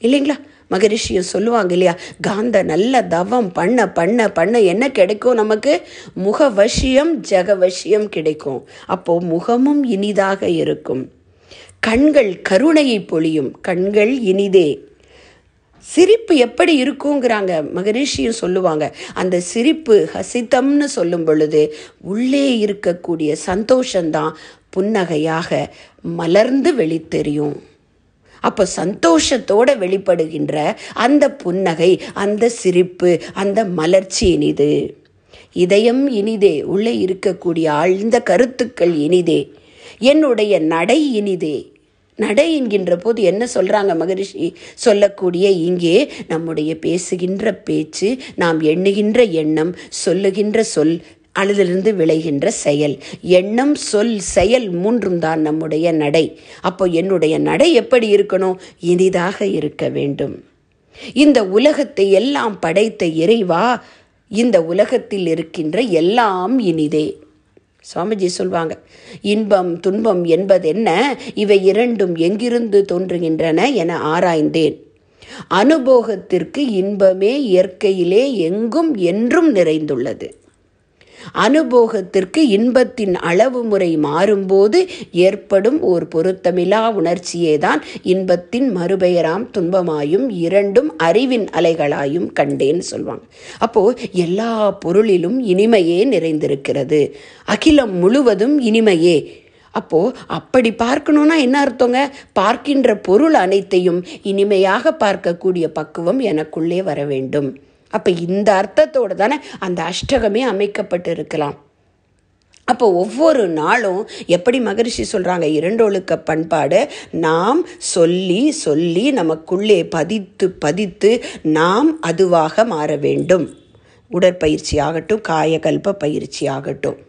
இல்லைங்களா? மகரிஷியும் சொல்லுவாங்க இல்லையா? காந்த நல்ல தவம் பண்ண பண்ண பண்ண என்ன கிடைக்கும் நமக்கு? முகவசியம் ஜெகவசியம் கிடைக்கும். அப்போ முகமும் இனிதாக இருக்கும். கண்கள் கருணையை பொழியும். கண்கள் இனிதே. சிரிப்பு எப்படி இருக்குங்கிறாங்க. மகரிஷியும் சொல்லுவாங்க. அந்த சிரிப்பு ஹசிதம்னு சொல்லும் பொழுது உள்ளே இருக்கக்கூடிய சந்தோஷந்தான் புன்னகையாக மலர்ந்து வெளித்தெரியும். அப்போ சந்தோஷத்தோடு வெளிப்படுகின்ற அந்த புன்னகை அந்த சிரிப்பு அந்த மலர்ச்சி இனிது. இதயம் இனிதே. உள்ளே இருக்கக்கூடிய ஆழ்ந்த கருத்துக்கள் இனிதே. என்னுடைய நடை இனிதே. நடை என்கின்ற போது என்ன சொல்கிறாங்க மகரிஷி? சொல்லக்கூடிய இங்கே நம்முடைய பேசுகின்ற பேச்சு நாம் எண்ணுகின்ற எண்ணம் சொல்லுகின்ற சொல் அதிலிருந்து விளைகின்ற செயல். எண்ணம் சொல் செயல் மூன்றும் தான் நம்முடைய நடை. அப்போ என்னுடைய நடை எப்படி இருக்கணும்? இனிதாக இருக்க வேண்டும். இந்த உலகத்தை எல்லாம் படைத்த இறைவா இந்த உலகத்தில் இருக்கின்ற எல்லாம் இனிதே. சுவாமிஜி சொல்வாங்க இன்பம் துன்பம் என்பதென்ன? இவை இரண்டும் எங்கிருந்து தோன்றுகின்றன என ஆராய்ந்தேன். அனுபோகத்திற்கு இன்பமே இயற்கையிலே எங்கும் என்றும் நிறைந்துள்ளது. அனுபோகத்திற்கு இன்பத்தின் அளவு முறை மாறும்போது ஏற்படும் ஓர் பொருத்தமிலா உணர்ச்சியே தான் இன்பத்தின் மறுபெயராம் துன்பமாயும் இரண்டும் அறிவின் அலைகளாயும் கண்டேன்னு சொல்லுவாங்க அப்போ எல்லா பொருளிலும் இனிமையே நிறைந்திருக்கிறது. அகிலம் முழுவதும் இனிமையே. அப்போ அப்படி பார்க்கணும்னா என்ன அர்த்தங்க? பார்க்கின்ற பொருள் அனைத்தையும் இனிமையாக பார்க்கக்கூடிய பக்குவம் எனக்குள்ளே வர வேண்டும். அப்போ இந்த அர்த்தத்தோடு தானே அந்த அஷ்டகமே அமைக்கப்பட்டு இருக்கலாம் அப்போ ஒவ்வொரு நாளும் எப்படி மகரிஷி சொல்கிறாங்க இரண்டொழுக்க பண்பாடு நாம் சொல்லி சொல்லி நமக்குள்ளே பதித்து பதித்து நாம் அதுவாக மாற வேண்டும். உடற்பயிற்சி ஆகட்டும் காயகல்ப பயிற்சி ஆகட்டும்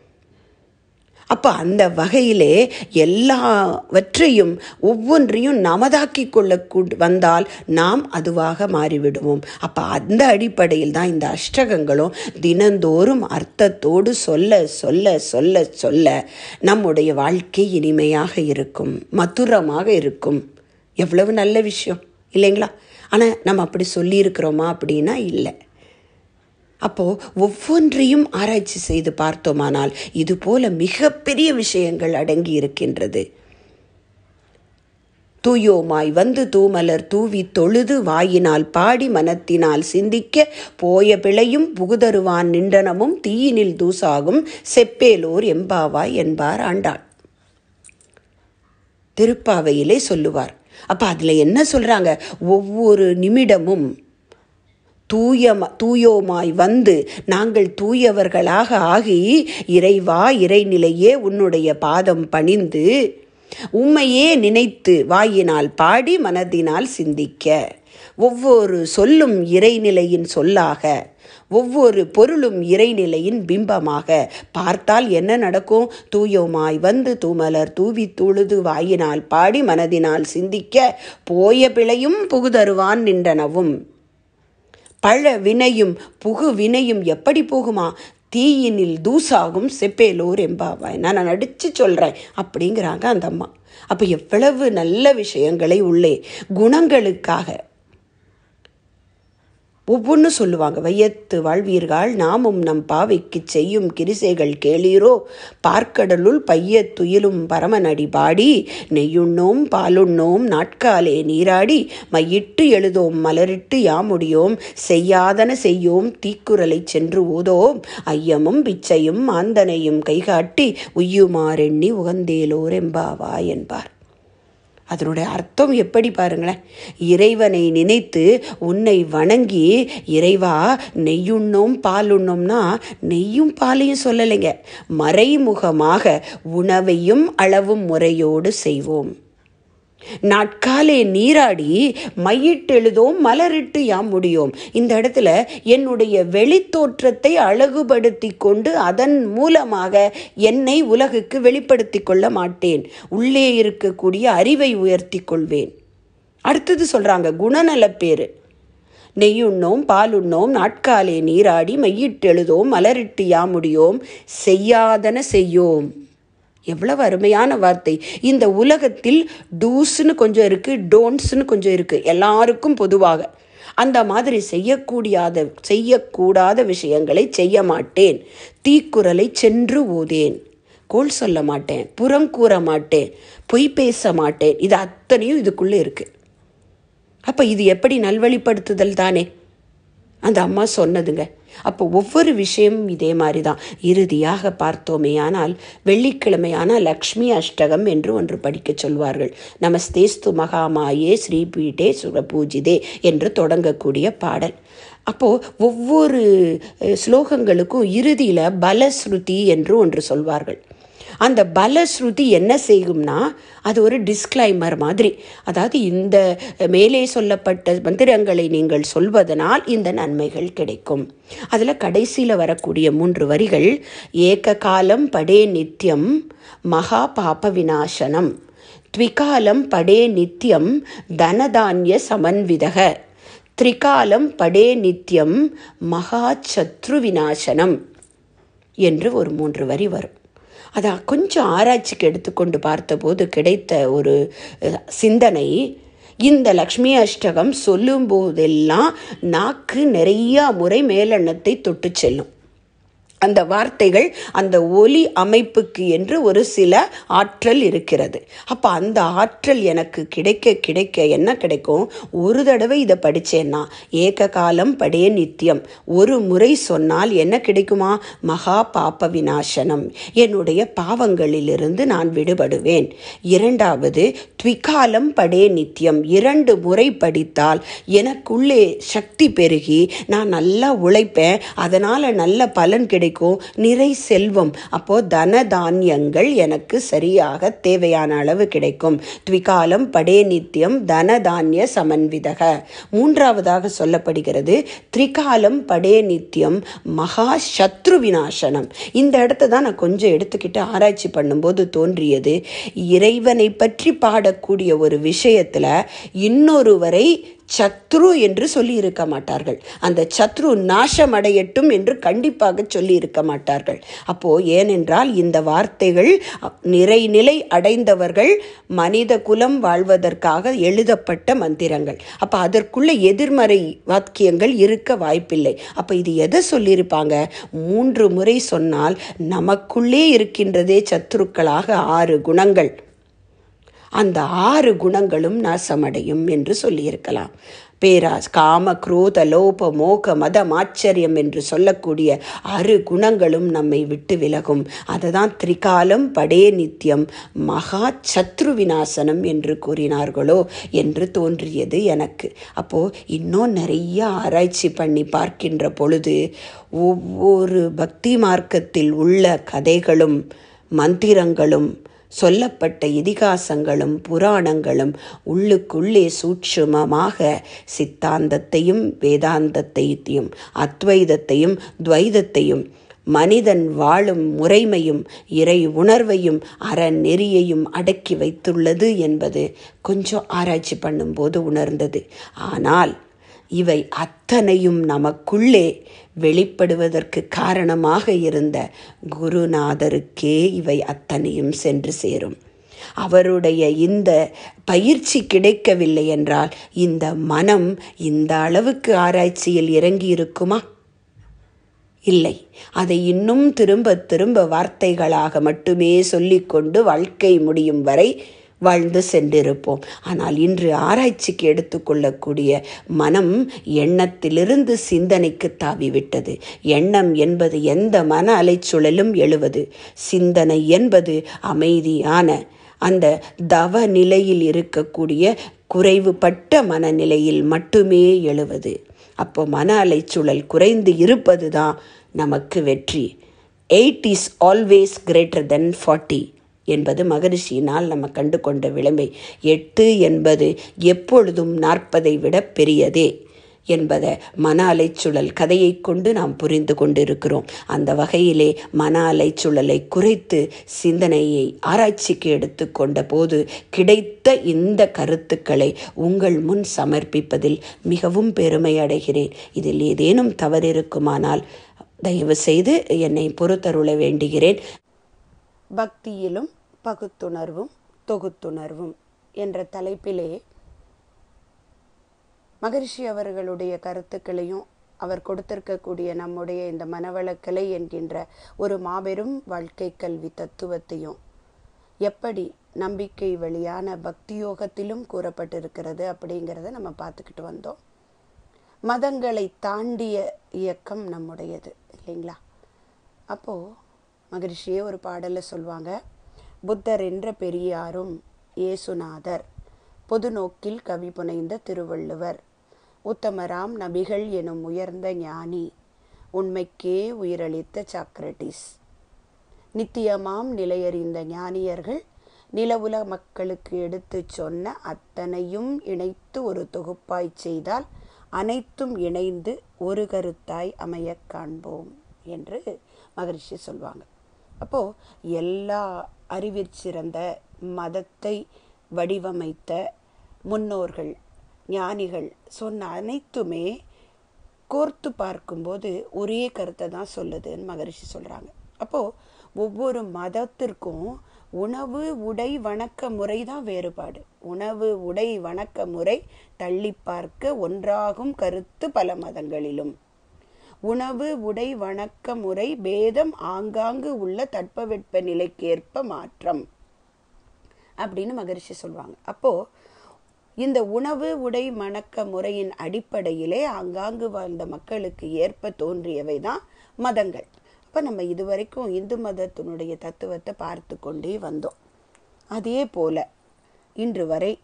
அப்போ அந்த வகையிலே எல்லாவற்றையும் ஒவ்வொன்றையும் நமதாக்கி கொள்ளக்கூட வந்தால் நாம் அதுவாக மாறிவிடுவோம். அப்போ அந்த அடிப்படையில் தான் இந்த அஷ்டகங்களும் தினந்தோறும் அர்த்தத்தோடு சொல்ல சொல்ல சொல்ல சொல்ல நம்முடைய வாழ்க்கை இனிமையாக இருக்கும் மதுரமாக இருக்கும். எவ்வளவு நல்ல விஷயம் இல்லைங்களா? ஆனால் நம்ம அப்படி சொல்லியிருக்கிறோமா அப்படின்னா இல்லை. அப்போது ஒவ்வொன்றையும் ஆராய்ச்சி செய்து பார்த்தோமானால் இது போல மிகப்பெரிய விஷயங்கள் அடங்கி இருக்கின்றது. தூயோமாய் வந்து தூமலர் தூவி தொழுது வாயினால் பாடி மனத்தினால் சிந்திக்க போய பிழையும் புகுதருவான் நின்றனமும் தீயினில் தூசாகும் செப்பேலோர் எம்பாவாய் என்பார் ஆண்டாள். திருப்பாவையிலே சொல்லுவார். அப்போ அதில் என்ன சொல்கிறாங்க ஒவ்வொரு நிமிடமும் தூய தூயோமாய் வந்து நாங்கள் தூயவர்களாக ஆகி இறைவா இறைநிலையே உன்னுடைய பாதம் பணிந்து உம்மையே நினைத்து வாயினால் பாடி மனதினால் சிந்திக்க. ஒவ்வொரு சொல்லும் இறைநிலையின் சொல்லாக ஒவ்வொரு பொருளும் இறைநிலையின் பிம்பமாக பார்த்தால் என்ன நடக்கும்? தூயோமாய் வந்து தூமலர் தூவி தூழுது வாயினால் பாடி மனதினால் சிந்திக்க போய பிழையும் புகுதருவான் நின்றனவும். பழ வினையும் புகு வினையும் எப்படி போகுமா? தீயினில் தூசாகும் செப்பேலோர் எம்பாவாய் நான் நடிச்சு சொல்கிறேன் அப்படிங்கிறாங்க அந்த அம்மா. அப்போ எவ்வளவு நல்ல விஷயங்களை உள்ளே குணங்களுக்காக ஒவ்வொன்று சொல்லுவாங்க. வையத்து வாழ்வீர்கள் நாமும் நம் பாவைக்கு செய்யும் கிரிசைகள் கேளீரோ? பார்க்கடலுள் பைய துயிலும் பரமனடி பாடி நெய்யுண்ணோம் பாலுண்ணோம் நாட்காலே நீராடி மையிட்டு எழுதோம் மலரிட்டு யாமுடியோம் செய்யாதன செய்யோம் தீக்குறலை சென்று ஊதோம் ஐயமும் பிச்சையும் மாந்தனையும் கைகாட்டி உய்யுமாறெண்ணி உகந்தேலோர் எம்பாவா என்பார். அதனுடைய அர்த்தம் எப்படி பாருங்களேன்? இறைவனை நினைத்து உன்னை வணங்கி இறைவா நெய்யுண்ணோம் பால் உண்ணோம்னா நெய்யும் பாலையும் சொல்லலைங்க. மறைமுகமாக உணவையும் அளவும் முறையோடு செய்வோம். நாட்காலே நீராடி மையிட்டெழுதோம் மலரிட்டு யாம் முடியும். இந்த இடத்துல என்னுடைய வெளித்தோற்றத்தை அழகுபடுத்தி கொண்டு அதன் மூலமாக என்னை உலகுக்கு வெளிப்படுத்தி கொள்ள மாட்டேன். உள்ளே இருக்கக்கூடிய அறிவை உயர்த்தி கொள்வேன். அடுத்தது சொல்கிறாங்க குணநலப் பேர் நெய்யுண்ணோம் பாலுண்ணோம் நாட்காலே நீராடி மையிட்டெழுதோம் மலரிட்டு யாமுடியோம் செய்யாதன செய்யோம். எவ்வளவு அருமையான வார்த்தை. இந்த உலகத்தில் டூஸ்னு கொஞ்சம் இருக்குது டோன்ட்ஸ்னு கொஞ்சம் இருக்குது எல்லாருக்கும் பொதுவாக. அந்த மாதிரி செய்யக்கூடியாத செய்யக்கூடாத விஷயங்களை செய்ய மாட்டேன். தீக்குறலை சென்று ஓதேன். கோல் சொல்ல மாட்டேன் புறம் கூற மாட்டேன் பொய் பேச மாட்டேன். இது அத்தனையும் இதுக்குள்ளே இருக்குது அப்போ இது எப்படி நல்வழிப்படுத்துதல் தானே? அந்த அம்மா சொன்னதுங்க. அப்போ ஒவ்வொரு விஷயமும் இதே மாதிரி தான் இறுதியாக பார்த்தோமே ஆனால் வெள்ளிக்கிழமையான லக்ஷ்மி அஷ்டகம் என்று ஒன்று படிக்க சொல்வார்கள். நமஸ்தேஸ்து மகாமாயே ஸ்ரீபீட்டே சுரபூஜிதே என்று தொடங்கக்கூடிய பாடல். அப்போது ஒவ்வொரு ஸ்லோகங்களுக்கும் இறுதியில் பலஸ்ருதி என்று ஒன்று சொல்வார்கள். அந்த பலஸ்ருதி என்ன செய்யும்னா அது ஒரு டிஸ்க்ளைமர் மாதிரி. அதாவது இந்த மேலே சொல்லப்பட்ட மந்திரங்களை நீங்கள் சொல்வதனால் இந்த நன்மைகள் கிடைக்கும். அதில் கடைசியில் வரக்கூடிய மூன்று வரிகள் ஏக காலம் படே நித்தியம் மகா பாப விநாசனம். த்விகாலம் படே நித்தியம் தனதானிய சமன்விதக. திரிகாலம் படே நித்தியம் மகா சத்ரு விநாசனம். என்று ஒரு மூன்று வரி வரும். அதை கொஞ்சம் ஆராய்ச்சிக்கு எடுத்துக்கொண்டு பார்த்தபோது கிடைத்த ஒரு சிந்தனை இந்த லக்ஷ்மி அஷ்டகம் சொல்லும்போதெல்லாம் நாக்கு நிறையா முறை மேலெண்ணத்தை தொட்டு செல்லும். அந்த வார்த்தைகள் அந்த ஒலி அமைப்புக்கு என்று ஒரு சில ஆற்றல் இருக்கிறது. அப்போ அந்த ஆற்றல் எனக்கு கிடைக்க கிடைக்க என்ன கிடைக்கும்? ஒரு தடவை இதை படித்தேன்னா ஏக காலம் படே நித்தியம். ஒரு முறை சொன்னால் என்ன கிடைக்குமா? மகா பாப்ப விநாசனம். என்னுடைய பாவங்களிலிருந்து நான் விடுபடுவேன். இரண்டாவது த்விகாலம் படே நித்தியம். இரண்டு முறை படித்தால் எனக்குள்ளே சக்தி பெருகி நான் நல்லா உழைப்பேன். அதனால் நல்ல பலன் கிடைக்கும். கிடைக்கும். நிறை செல்வம். அப்போ தன தானியங்கள் எனக்கு சரியாக தேவையான அளவு கிடைக்கும். த்விகாலம் படே நித்தியம் தன தானிய சமன்விதக. மூன்றாவதாக சொல்லப்படுகிறது திரிகாலம் படே நித்தியம் மகா சத்ரு விநாசனம் இந்த இடத்த தான் நான் கொஞ்சம் எடுத்துக்கிட்டு ஆராய்ச்சி பண்ணும்போது தோன்றியது. இறைவனை பற்றி பாடக்கூடிய ஒரு விஷயத்தில் இன்னொருவரை சத்ரு என்று சொல்லியிருக்க மாட்டார்கள். அந்த சத்ரு நாசமடையட்டும் என்று கண்டிப்பாக சொல்லி இருக்க மாட்டார்கள். அப்போ ஏனென்றால் இந்த வார்த்தைகள் நிறைநிலை அடைந்தவர்கள் மனித குலம் வாழ்வதற்காக எழுதப்பட்ட மந்திரங்கள். அப்போ அதற்குள்ள எதிர்மறை வாக்கியங்கள் இருக்க வாய்ப்பில்லை. அப்போ இது எதை சொல்லியிருப்பாங்க? மூன்று முறை சொன்னால் நமக்குள்ளே இருக்கின்றதே சத்ருக்களாக ஆறு குணங்கள். அந்த ஆறு குணங்களும் நாசமடையும் என்று சொல்லியிருக்கலாம். பேராஸ் காம குரோத லோப மோக மதம் ஆச்சரியம் என்று சொல்லக்கூடிய அறு குணங்களும் நம்மை விட்டு விலகும். அதை தான் திரிகாலம் படே நித்தியம் மகா சத்ரு விநாசனம் என்று கூறினார்களோ என்று தோன்றியது எனக்கு. அப்போது இன்னும் நிறைய ஆராய்ச்சி பண்ணி பார்க்கின்ற பொழுது ஒவ்வொரு பக்தி மார்க்கத்தில் உள்ள கதைகளும் மந்திரங்களும் சொல்லப்பட்ட இதிகாசங்களும் புராணங்களும் உள்ளுக்குள்ளே சூட்சுமமாக சித்தாந்தத்தையும் வேதாந்தத்தையும் அத்வைதத்தையும் துவைதத்தையும் மனிதன் வாழும் முறைமையும் இறை உணர்வையும் அறநெறியையும் அடக்கி வைத்துள்ளது என்பது கொஞ்சம் ஆராய்ச்சி பண்ணும்போது உணர்ந்தது. ஆனால் இவை அத்தனையும் நமக்குள்ளே வெளிப்படுவதற்கு காரணமாக இருந்த குருநாதருக்கே இவை அத்தனையும் சென்று சேரும். அவருடைய இந்த பயிற்சி கிடைக்கவில்லை என்றால் இந்த மனம் இந்த அளவுக்கு ஆராய்ச்சியில் இறங்கி இருக்குமா இல்லை. அதை இன்னும் திரும்ப திரும்ப வார்த்தைகளாக மட்டுமே சொல்லிக்கொண்டு வாழ்க்கை முடியும் வரை வாழ்ந்து சென்றிருப்போம். ஆனால் இன்று ஆராய்ச்சிக்கு எடுத்துக்கொள்ளக்கூடிய மனம் எண்ணத்திலிருந்து சிந்தனைக்கு தாவிவிட்டது. எண்ணம் என்பது எந்த மன அலைச்சுழலும் எழுவது. சிந்தனை என்பது அமைதியான அந்த தவ நிலையில் இருக்கக்கூடிய குறைவுபட்ட மனநிலையில் மட்டுமே எழுவது. அப்போ மன அலைச்சுழல் குறைந்து இருப்பது தான் நமக்கு வெற்றி. Eight is always greater then forty என்பது மகரிஷியினால் நம்ம கண்டு கொண்ட விளம்பை. எட்டு என்பது எப்பொழுதும் நாற்பதை விட பெரியதே என்பதை மன அலைச்சுழல் கதையை கொண்டு நாம் புரிந்து கொண்டிருக்கிறோம். அந்த வகையிலே மன அலைச்சுழலை குறைத்து சிந்தனையை ஆராய்ச்சிக்கு எடுத்துக்கொண்ட போது கிடைத்த இந்த கருத்துக்களை உங்கள் முன் சமர்ப்பிப்பதில் மிகவும் பெருமை அடைகிறேன். இதில் ஏதேனும் தவறு இருக்குமானால் தயவு செய்து என்னை பொறுத்தருள வேண்டுகிறேன். பக்தியிலும் பகுத்துணர்வும் தொகுத்துணர்வும் என்ற தலைப்பிலே மகரிஷி அவர்களுடைய கருத்துக்களையும் அவர் கொடுத்திருக்கக்கூடிய நம்முடைய இந்த மனவளக்கலை என்கின்ற ஒரு மாபெரும் வாழ்க்கை கல்வி தத்துவத்தையும் எப்படி நம்பிக்கை வழியான பக்தி யோகத்திலும் கூறப்பட்டிருக்கிறது அப்படிங்கிறத நம்ம பார்த்துக்கிட்டு வந்தோம். மதங்களை தாண்டிய இயக்கம் நம்முடையது இல்லைங்களா? அப்போது மகரிஷியே ஒரு பாடலை சொல்லுவாங்க புத்தர் என்ற பெரியாரும் இயேசுநாதர். பொது நோக்கில் கவி புனைந்த திருவள்ளுவர். உத்தமராம் நபிகள் எனும் உயர்ந்த ஞானி உண்மைக்கே உயிரளித்த சாக்ரட்டிஸ் நித்தியமாம் நிலையறிந்த ஞானியர்கள் நிலவுல மக்களுக்கு எடுத்து சொன்ன அத்தனையும் இணைத்து ஒரு தொகுப்பாய் செய்தால் அனைத்தும் இணைந்து ஒரு கருத்தாய் அமைய காண்போம் என்று மகரிஷி சொல்வாங்க. அப்போது எல்லா அறிவிற்சிறந்த மதத்தை வடிவமைத்த முன்னோர்கள் ஞானிகள் சொன்ன அனைத்துமே கோர்த்து பார்க்கும்போது ஒரே கருத்தை தான் சொல்லுதுன்னு மகரிஷி சொல்கிறாங்க அப்போது ஒவ்வொரு மதத்திற்கும் உணவு உடை வணக்க முறை தான் வேறுபாடு. உணவு உடை வணக்க முறை தள்ளி பார்க்க ஒன்றாகும் கருத்து பல மதங்களிலும். உணவு உடை வணக்க முறை பேதம் ஆங்காங்கு உள்ள தட்பவெட்ப நிலைக்கேற்ப மாற்றம் அப்படின்னு மகரிஷி சொல்லுவாங்க அப்போ இந்த உணவு உடை வணக்க முறையின் அடிப்படையிலே ஆங்காங்கு வாழ்ந்த மக்களுக்கு ஏற்ப தோன்றியவை தான் மதங்கள். அப்போ நம்ம இதுவரைக்கும் இந்து மதத்தினுடைய தத்துவத்தை பார்த்து கொண்டே வந்தோம். அதே போல இன்று வரை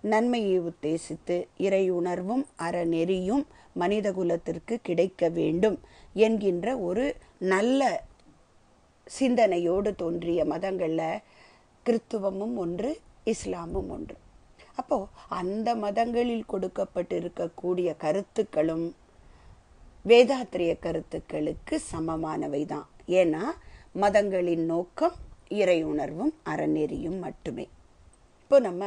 நன்மையை உத்தேசித்து இறை உணர்வும் அறநெறியும் மனித குலத்திற்கு கிடைக்க வேண்டும் என்கின்ற ஒரு நல்ல சிந்தனையோடு தோன்றிய மதங்களில் கிறித்துவமும் ஒன்று இஸ்லாமும் ஒன்று. அப்போது அந்த மதங்களில் கொடுக்கப்பட்டிருக்கக்கூடிய கருத்துக்களும் வேதாத்திரிய கருத்துக்களுக்கு சமமானவை தான் ஏன்னா மதங்களின் நோக்கம் இறை உணர்வும் அறநெறியும் மட்டுமே. இப்போ நம்ம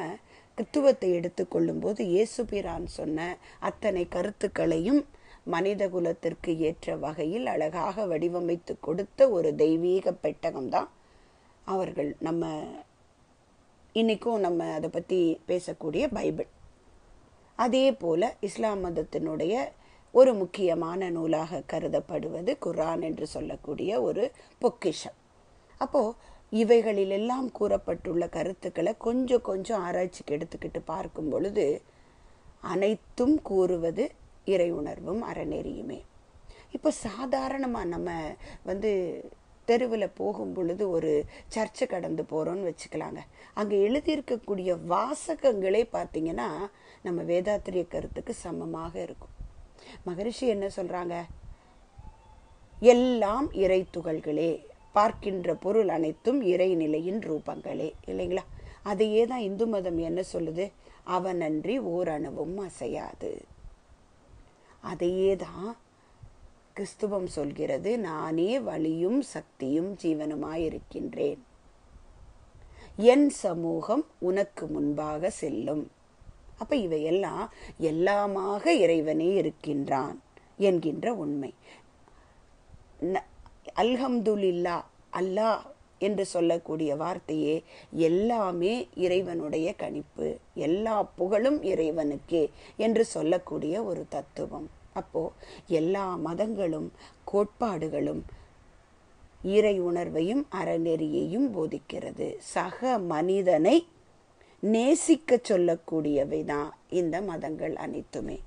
கிறித்துவத்தை எடுத்துக்கொள்ளும்போது இயேசுபிரான் சொன்ன அத்தனை கருத்துக்களையும் மனித குலத்திற்கு ஏற்ற வகையில் அழகாக வடிவமைத்து கொடுத்த ஒரு தெய்வீக பெட்டகம் தான் அவர்கள். நம்ம இன்றைக்கும் நம்ம அதை பற்றி பேசக்கூடிய பைபிள். அதே போல் இஸ்லாம் மதத்தினுடைய ஒரு முக்கியமான நூலாக கருதப்படுவது குரான் என்று சொல்லக்கூடிய ஒரு பொக்கிஷம். அப்போது இவைகளிலெல்லாம் கூறப்பட்டுள்ள கருத்துக்களை கொஞ்சம் கொஞ்சம் ஆராய்ச்சிக்கு எடுத்துக்கிட்டு பார்க்கும் பொழுது அனைத்தும் கூறுவது இறை உணர்வும் அறநெறியுமே. இப்போ சாதாரணமாக நம்ம வந்து தெருவில் போகும் பொழுது ஒரு சர்ச்சை கடந்து போகிறோன்னு வச்சுக்கலாங்க. அங்கே எழுதியிருக்கக்கூடிய வாசகங்களே பார்த்தீங்கன்னா நம்ம வேதாத்திரிய கருத்துக்கு சமமாக இருக்கும். மகரிஷி என்ன சொல்கிறாங்க எல்லாம் இறை துகள்களே பார்க்கின்ற பொருள் அனைத்தும் இறைநிலையின் ரூபங்களே. இல்லைங்களா? அதையே தான் இந்து மதம் என்ன சொல்லுது? அவனன்றி ஓரணவும் அசையாது. அதையே தான் கிறிஸ்துவம் சொல்கிறது. நானே வழியும் சக்தியும் ஜீவனுமாயிருக்கின்றேன். என் சமூகம் உனக்கு முன்பாக செல்லும். அப்ப இவையெல்லாம் எல்லாமாக இறைவனே இருக்கின்றான் என்கின்ற உண்மை. அல்ஹம்துலில்லா அல்லாஹ் என்று சொல்லக்கூடிய வார்த்தையே எல்லாமே இறைவனுடைய கணிப்பு. எல்லா புகழும் இறைவனுக்கே என்று சொல்லக்கூடிய ஒரு தத்துவம். அப்போ எல்லா மதங்களும் கோட்பாடுகளும் இறை உணர்வையும் அறநெறியையும் போதிக்கிறது. சக மனிதனை நேசிக்க சொல்லக்கூடியவை தான் இந்த மதங்கள் அனைத்துமே.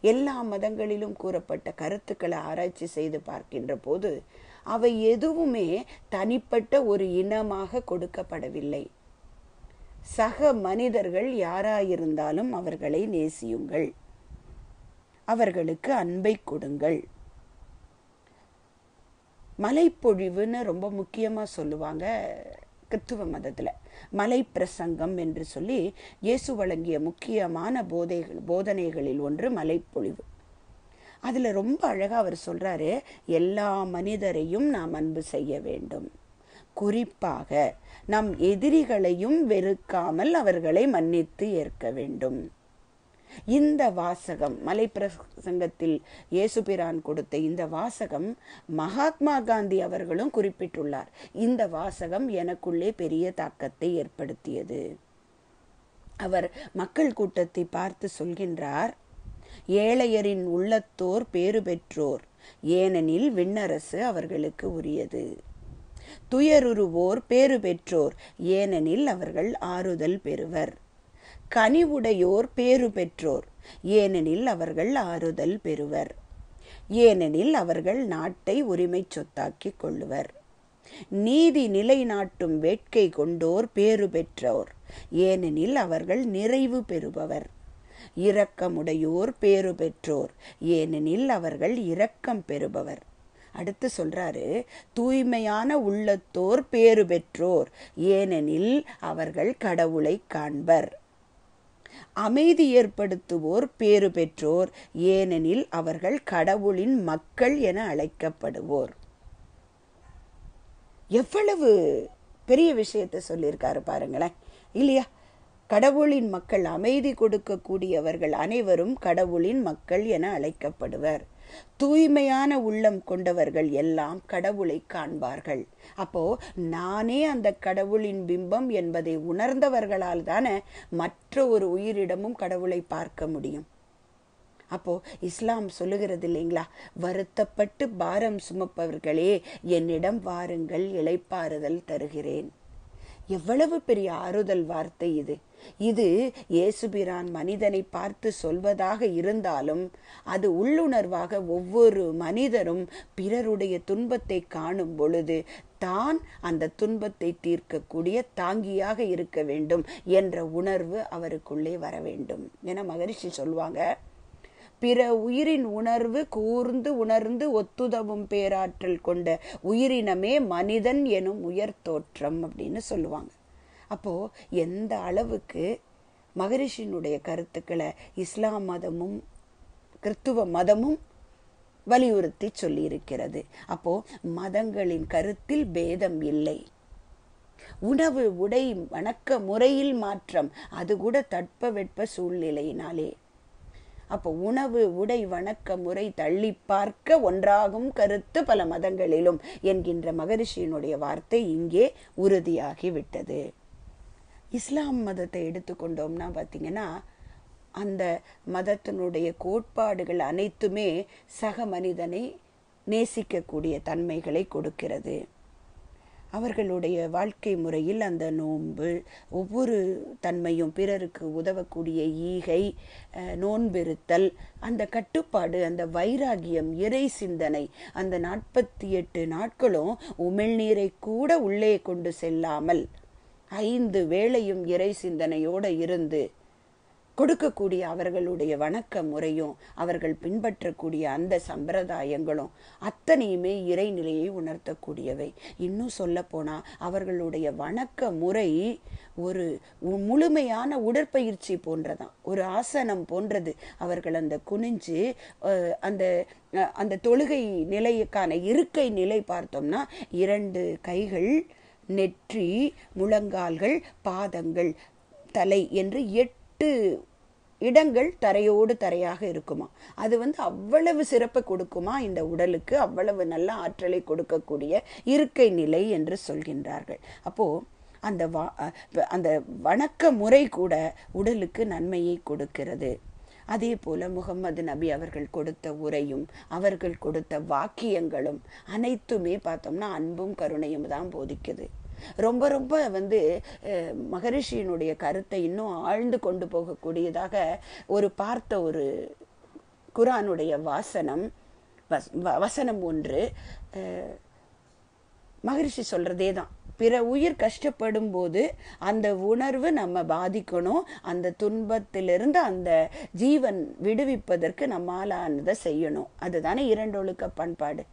எல்லா மதங்களிலும் கூறப்பட்ட கருத்துக்களை ஆராய்ச்சி செய்து பார்க்கின்ற போது அவை எதுவுமே தனிப்பட்ட ஒரு இனமாக கொடுக்கப்படவில்லை. சக மனிதர்கள் யாராயிருந்தாலும் அவர்களை நேசியுங்கள். அவர்களுக்கு அன்பை கொடுங்கள். மலைப்பொழிவுன்னு ரொம்ப முக்கியமாக சொல்லுவாங்க கிறித்துவ மதத்தில். மலை பிரசங்கம் என்று சொல்லி இயேசு வழங்கிய முக்கியமான போதைகள் போதனைகளில் ஒன்று மலைப்பொழிவு. அதில் ரொம்ப அழகாக அவர் சொல்கிறாரு எல்லா மனிதரையும் நாம் அன்பு செய்ய வேண்டும். குறிப்பாக நம் எதிரிகளையும் வெறுக்காமல் அவர்களை மன்னித்து ஏற்க வேண்டும். இந்த வாசகம் மலை பிரசங்கத்தில் இயேசுபிரான் கொடுத்த இந்த வாசகம் மகாத்மா காந்தி அவர்களும் குறிப்பிட்டுள்ளார். இந்த வாசகம் எனக்குள்ளே பெரிய தாக்கத்தை ஏற்படுத்தியது. அவர் மக்கள் கூட்டத்தை பார்த்து சொல்கின்றார் ஏழையரின் உள்ளத்தோர் பேறு பெற்றோர் ஏனெனில் விண்ணரசு அவர்களுக்கு உரியது. துயருருவோர் பேறு பெற்றோர் ஏனெனில் அவர்கள் ஆறுதல் பெறுவர். கனிவுடையோர் பேறு பெற்றோர் ஏனெனில் அவர்கள் ஆறுதல் பெறுவர். ஏனெனில் அவர்கள் நாட்டை உரிமை சொத்தாக்கிக் கொள்ளுவர் நீதி நிலைநாட்டும் வேட்கை கொண்டோர் பேறு பெற்றோர் ஏனெனில் அவர்கள் நிறைவு பெறுபவர். இரக்கமுடையோர் பேறு பெற்றோர். ஏனெனில் அவர்கள் இரக்கம் பெறுபவர். அடுத்து சொல்றாரு தூய்மையான உள்ளத்தோர் பேறு பெற்றோர். ஏனெனில் அவர்கள் கடவுளை காண்பர். அமைதி ஏற்படுத்துவோர் பேறு பெற்றோர். ஏனெனில் அவர்கள் கடவுளின் மக்கள் என அழைக்கப்படுவோர். எவ்வளவு பெரிய விஷயத்தை சொல்லியிருக்காரு பாருங்களேன். இல்லையா? கடவுளின் மக்கள் அமைதி கொடுக்கக்கூடியவர்கள் அனைவரும் கடவுளின் மக்கள் என அழைக்கப்படுவர். தூய்மையான உள்ளம் கொண்டவர்கள் எல்லாம் கடவுளை காண்பார்கள். அப்போ நானே அந்த கடவுளின் பிம்பம் என்பதை உணர்ந்தவர்களால் தானே மற்ற ஒரு உயிரிடமும் கடவுளை பார்க்க முடியும். அப்போ இஸ்லாம் சொல்லுகிறது இல்லைங்களா? வருத்தப்பட்டு பாரம் சுமப்பவர்களே என்னிடம் வாருங்கள் இளைப்பாறுதல் தருகிறேன். எவ்வளவு பெரிய ஆறுதல் வார்த்தை இது. இது இயேசுபிரான் மனிதனை பார்த்து சொல்வதாக இருந்தாலும் அது உள்ளுணர்வாக ஒவ்வொரு மனிதரும் பிறருடைய துன்பத்தை காணும் பொழுது தான் அந்த துன்பத்தை தீர்க்கக்கூடிய தாங்கியாக இருக்க வேண்டும் என்ற உணர்வு அவருக்குள்ளே வர வேண்டும் என மகரிஷி சொல்லுவாங்க பிற உயிரின் உணர்வு கூர்ந்து உணர்ந்து ஒத்துதவும் பேராற்றல் கொண்ட உயிரினமே மனிதன் எனும் உயர் தோற்றம் அப்படின்னு சொல்லுவாங்க. அப்போது எந்த அளவுக்கு மகரிஷினுடைய கருத்துக்களை இஸ்லாம் மதமும் கிறித்துவ மதமும் வலியுறுத்தி சொல்லியிருக்கிறது. அப்போ மதங்களின் கருத்தில் பேதம் இல்லை. உணவு உடை வணக்க முறையில் மாற்றம் அது கூட தட்பவெட்ப சூழ்நிலையினாலே. அப்போ உணவு உடை வணக்க முறை தள்ளி பார்க்க ஒன்றாகும் கருத்து பல மதங்களிலும் என்கின்ற மகரிஷியினுடைய வார்த்தை இங்கே உறுதியாகிவிட்டது. இஸ்லாம் மதத்தை எடுத்துக்கொண்டோம்னா பார்த்தீங்கன்னா அந்த மதத்தினுடைய கோட்பாடுகள் அனைத்துமே சக மனிதனை நேசிக்கக்கூடிய தன்மைகளை கொடுக்கிறது. அவர்களுடைய வாழ்க்கை முறையில் அந்த நோன்பு ஒவ்வொரு தன்மையும் பிறருக்கு உதவக்கூடிய ஈகை நோன்பிருத்தல் அந்த கட்டுப்பாடு அந்த வைராகியம் இறை சிந்தனை அந்த நாற்பத்தி எட்டு நாட்களும் உமிழ்நீரை கூட உள்ளே கொண்டு செல்லாமல் ஐந்து வேளையும் இறை சிந்தனையோடு இருந்து கொடுக்கக்கூடிய அவர்களுடைய வணக்க முறையும் அவர்கள் பின்பற்றக்கூடிய அந்த சம்பிரதாயங்களும் அத்தனையுமே இறைநிலையை உணர்த்தக்கூடியவை. இன்னும் சொல்ல அவர்களுடைய வணக்க முறை ஒரு முழுமையான உடற்பயிற்சி போன்றதான். ஒரு ஆசனம் போன்றது. அவர்கள் அந்த குனிஞ்சு அந்த அந்த தொழுகை நிலைக்கான இருக்கை நிலை பார்த்தோம்னா இரண்டு கைகள் நெற்றி முழங்கால்கள் பாதங்கள் தலை என்று எட்டு இடங்கள் தரையோடு தரையாக இருக்குமா? அது வந்து அவ்வளவு சிறப்பை கொடுக்குமா இந்த உடலுக்கு? அவ்வளவு நல்ல ஆற்றலை கொடுக்கக்கூடிய இருக்கை நிலை என்று சொல்கின்றார்கள். அப்போ அந்த வா அந்த வணக்க முறை கூட உடலுக்கு நன்மையை கொடுக்கிறது. அதே போல முகம்மது நபி அவர்கள் கொடுத்த உரையும் அவர்கள் கொடுத்த வாக்கியங்களும் அனைத்துமே பார்த்தோம்னா அன்பும் கருணையும் தான் போதிக்குது. ரொம்ப ரொம்ப வந்து மகரிஷியினுடைய கருத்தை இன்னும் ஆழ்ந்து கொண்டு போகக்கூடியதாக ஒரு பார்த்த ஒரு குரானுடைய வாசனம் வசனம் ஒன்று. மகரிஷி சொல்கிறதே தான். பிற உயிர் கஷ்டப்படும் போது அந்த உணர்வு நம்ம பாதிக்கணும். அந்த துன்பத்திலிருந்து அந்த ஜீவன் விடுவிப்பதற்கு நம்மாலானதை செய்யணும். அதுதானே இரண்டொழுக்க பண்பாடு.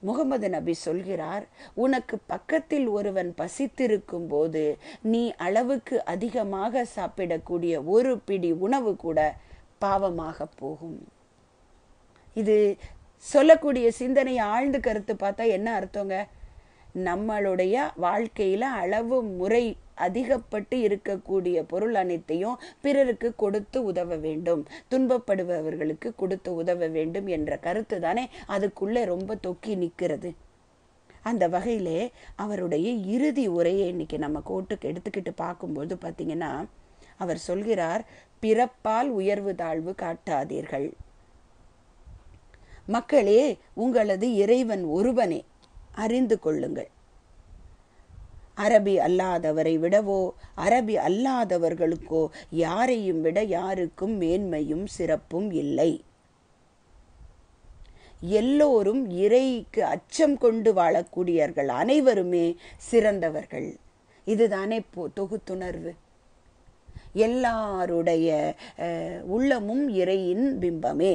முகமது நபி சொல்கிறார் உனக்கு பக்கத்தில் ஒருவன் பசித்திருக்கும் போது நீ அளவுக்கு அதிகமாக சாப்பிடக்கூடிய ஒரு பிடி உணவு கூட பாவமாக போகும். இது சொல்லக்கூடிய சிந்தனையை ஆழ்ந்து கருத்து பார்த்தா என்ன அர்த்தங்க? நம்மளுடைய வாழ்க்கையில அளவு முறை அதிகப்பட்டு இருக்கக்கூடிய பொருள் அனைத்தையும் பிறருக்கு கொடுத்து உதவ வேண்டும். துன்பப்படுபவர்களுக்கு கொடுத்து உதவ வேண்டும் என்ற கருத்து தானே அதுக்குள்ளே ரொம்ப தொக்கி நிற்கிறது. அந்த வகையிலே அவருடைய இறுதி உரையை இன்னைக்கு நம்ம கோட்டுக்கு எடுத்துக்கிட்டு பார்க்கும்போது பார்த்தீங்கன்னா அவர் சொல்கிறார் பிறப்பால் உயர்வு தாழ்வு காட்டாதீர்கள். மக்களே உங்களது இறைவன் ஒருவனே. அறிந்து கொள்ளுங்கள். அரபி அல்லாதவரை விடவோ அரபி அல்லாதவர்களுக்கோ யாரையும் விட யாருக்கும் மேன்மையும் சிறப்பும் இல்லை. எல்லோரும் இறைக்கு அச்சம் கொண்டு வாழக்கூடியவர்கள் அனைவருமே சிறந்தவர்கள். இதுதானே தொகுத்துணர்வு. எல்லாருடைய உள்ளமும் இறையின் பிம்பமே.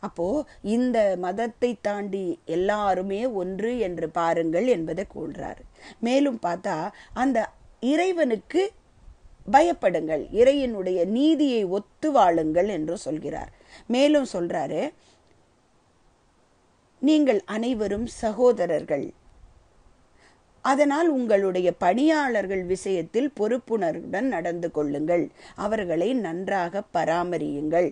அப்போ இந்த மதத்தை தாண்டி எல்லாருமே ஒன்று என்று பாருங்கள் என்பதை கூறுறாரு மேலும் பார்த்தா அந்த இறைவனுக்கு பயப்படுங்கள் இறையினுடைய நீதியை ஒத்து வாழுங்கள் என்று சொல்கிறார். மேலும் சொல்றாரு நீங்கள் அனைவரும் சகோதரர்கள். அதனால் உங்களுடைய பணியாளர்கள் விஷயத்தில் பொறுப்புணர்வுடன் நடந்து கொள்ளுங்கள். அவர்களை நன்றாக பராமரியுங்கள்.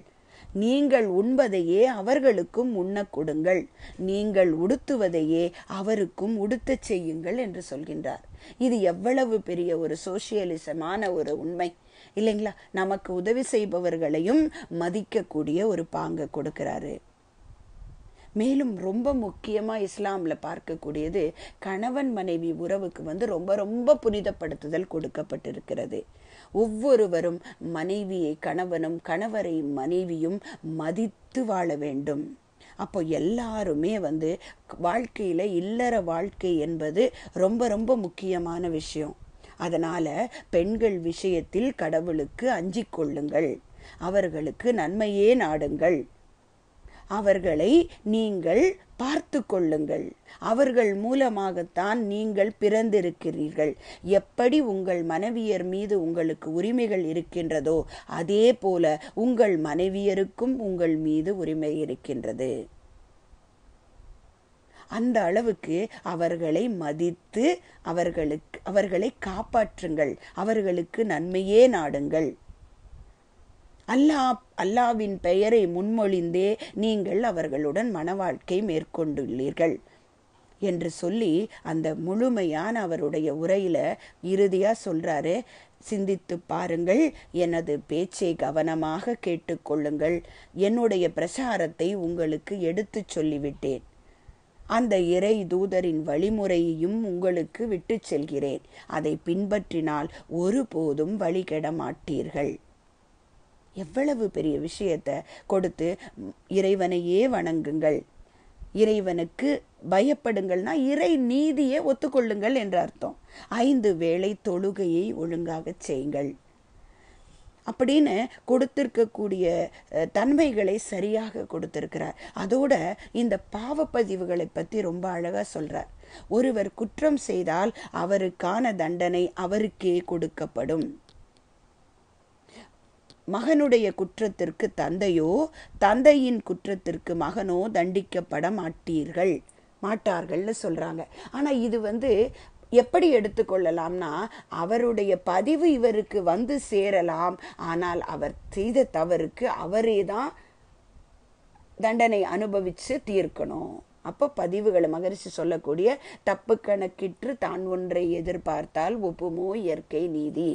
நீங்கள் உண்பதையே அவர்களுக்கும் உண்ணக் கொடுங்கள். நீங்கள் உடுத்துவதையே அவருக்கும் உடுத்தச் செய்யுங்கள் என்று சொல்கின்றார். இது எவ்வளவு பெரிய ஒரு சோசியலிசமான ஒரு உண்மை. இல்லைங்களா? நமக்கு உதவி செய்பவர்களையும் மதிக்கக்கூடிய ஒரு பாங்கை கொடுக்கிறாரு. மேலும் ரொம்ப முக்கியமா இஸ்லாம்ல பார்க்கக்கூடியது கணவன் மனைவி உறவுக்கு வந்து ரொம்ப ரொம்ப புனிதப்படுத்துதல் கொடுக்கப்பட்டிருக்கிறது. ஒவ்வொருவரும் மனைவியை கணவனும் கணவரை மனைவியும் மதித்து வாழ வேண்டும். அப்போ எல்லாருமே வந்து வாழ்க்கையில இல்லற வாழ்க்கை என்பது ரொம்ப ரொம்ப முக்கியமான விஷயம். அதனால பெண்கள் விஷயத்தில் கடவுளுக்கு அஞ்சிக்கொள்ளுங்கள் அவர்களுக்கு நன்மையே நாடுங்கள். அவர்களை நீங்கள் பார்த்து கொள்ளுங்கள் அவர்கள் மூலமாகத்தான் நீங்கள் பிறந்திருக்கிறீர்கள். எப்படி உங்கள் மனைவியர் மீது உங்களுக்கு உரிமைகள் இருக்கின்றதோ அதே போல உங்கள் மனைவியருக்கும் உங்கள் மீது உரிமை இருக்கின்றது. அந்த அளவுக்கு அவர்களை மதித்து அவர்களுக்கு அவர்களை காப்பாற்றுங்கள். அவர்களுக்கு நன்மையே நாடுங்கள். அல்லாஹ் அல்லாவின் பெயரை முன்மொழிந்தே நீங்கள் அவர்களுடன் மனவாழ்க்கை மேற்கொண்டுள்ளீர்கள் என்று சொல்லி அந்த முழுமையான அவருடைய உரையில இறுதியாக சொல்றாரு. சிந்தித்து பாருங்கள் எனது பேச்சை கவனமாக கேட்டுக்கொள்ளுங்கள் என்னுடைய பிரசாரத்தை உங்களுக்கு எடுத்துச் சொல்லிவிட்டேன். அந்த இறை தூதரின் வழிமுறையையும் உங்களுக்கு விட்டுச் செல்கிறேன். அதை பின்பற்றினால் ஒருபோதும் வழிகெட மாட்டீர்கள் எவ்வளவு பெரிய விஷயத்த கொடுத்து இறைவனையே வணங்குங்கள். இறைவனுக்கு பயப்படுங்கள்னா இறை நீதியை ஒத்துக்கொள்ளுங்கள் என்ற அர்த்தம். ஐந்து வேளை தொழுகையை ஒழுங்காக செய்யுங்கள். அப்படின்னு கொடுத்திருக்கக்கூடிய தன்மைகளை சரியாக கொடுத்திருக்கிறார். அதோட இந்த பாவப்பதிவுகளை பற்றி ரொம்ப அழகாக சொல்கிறார் ஒருவர் குற்றம் செய்தால் அவருக்கான தண்டனை அவருக்கே கொடுக்கப்படும். மகனுடைய குற்றத்திற்கு தந்தையோ தந்தையின் குற்றத்திற்கு மகனோ தண்டிக்கப்பட மாட்டீர்கள். மாட்டார்கள்னு சொல்கிறாங்க ஆனால் இது வந்து எப்படி எடுத்துக்கொள்ளலாம்னா அவருடைய பதிவு இவருக்கு வந்து சேரலாம். ஆனால் அவர் செய்த தவறுக்கு அவரே தான் தண்டனை அனுபவித்து தீர்க்கணும். அப்போ பதிவுகளை மகரிஷி சொல்லக்கூடிய தப்பு கணக்கிற்று தான் ஒன்றை எதிர்பார்த்தால் ஒப்புமோ இயற்கை நீதி.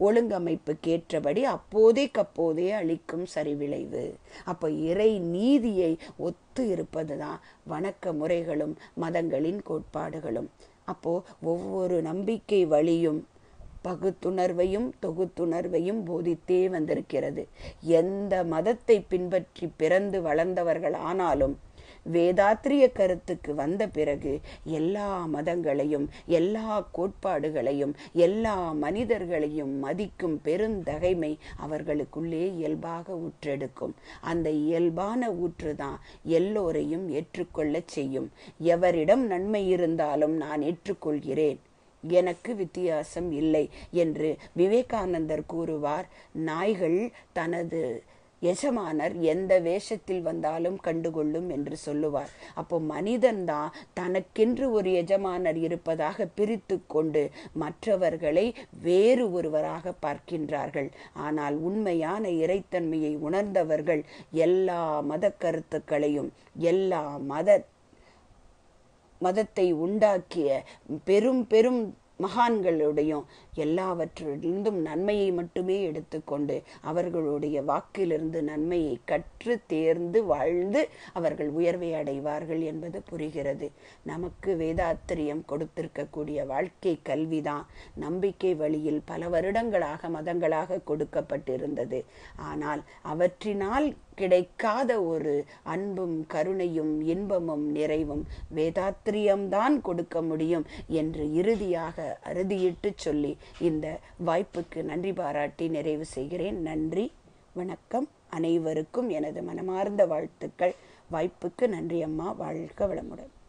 ஒழுங்கமைப்புக்கேற்றபடி அப்போதே அளிக்கும் சரிவிளைவு. அப்போ இறை நீதியை ஒத்து இருப்பதுதான் வணக்க முறைகளும் மதங்களின் கோட்பாடுகளும். அப்போ ஒவ்வொரு நம்பிக்கை வழியும் பகுத்துணர்வையும் தொகுத்துணர்வையும் போதித்தே வந்திருக்கிறது. எந்த மதத்தை பின்பற்றி பிறந்து வளர்ந்தவர்கள் ஆனாலும் வேதாத்திரிய கருத்துக்கு வந்த பிறகு எல்லா மதங்களையும் எல்லா கோட்பாடுகளையும் எல்லா மனிதர்களையும் மதிக்கும் பெருந்தகைமை அவர்களுக்குள்ளே இயல்பாக ஊற்றெடுக்கும். அந்த இயல்பான ஊற்றுதான் எல்லோரையும் ஏற்றுக்கொள்ளச் செய்யும். எவரிடம் நன்மை இருந்தாலும் நான் ஏற்றுக்கொள்கிறேன். எனக்கு வித்தியாசம் இல்லை என்று விவேகானந்தர் கூறுவார் நாய்கள் தனது எஜமானர் எந்த வேஷத்தில் வந்தாலும் கண்டுகொள்ளும் என்று சொல்லுவார். அப்போ மனிதன்தான் தனக்கென்று ஒரு எஜமானர் இருப்பதாக பிரித்து கொண்டு மற்றவர்களை வேறு ஒருவராக பார்க்கின்றார்கள். ஆனால் உண்மையான இறைத்தன்மையை உணர்ந்தவர்கள் எல்லா மத கருத்துக்களையும் எல்லா மத மதத்தை உண்டாக்கிய பெரும் பெரும் மகான்களுடையும் எல்லாவற்றிலிருந்தும் நன்மையை மட்டுமே எடுத்துக்கொண்டு அவர்களுடைய வாக்கிலிருந்து நன்மையை கற்று தேர்ந்து வாழ்ந்து அவர்கள் உயர்வை அடைவார்கள் என்பது புரிகிறது. நமக்கு வேதாத்திரியம் கொடுத்திருக்கக்கூடிய வாழ்க்கை கல்விதான். நம்பிக்கை வழியில் பல வருடங்களாக மதங்களாக கொடுக்கப்பட்டிருந்தது. ஆனால் அவற்றினால் கிடைக்காத ஒரு அன்பும் கருணையும் இன்பமும் நிறைவும் வேதாத்திரியம்தான் கொடுக்க முடியும் என்று இறுதியாக அறுதியிட்டு சொல்லி இந்த வாய்ப்புக்கு நன்றி பாராட்டி நிறைவு செய்கிறேன். நன்றி வணக்கம். அனைவருக்கும் எனது மனமார்ந்த வாழ்த்துக்கள். வாய்ப்புக்கு நன்றி அம்மா. வாழ்க வளமுடன்.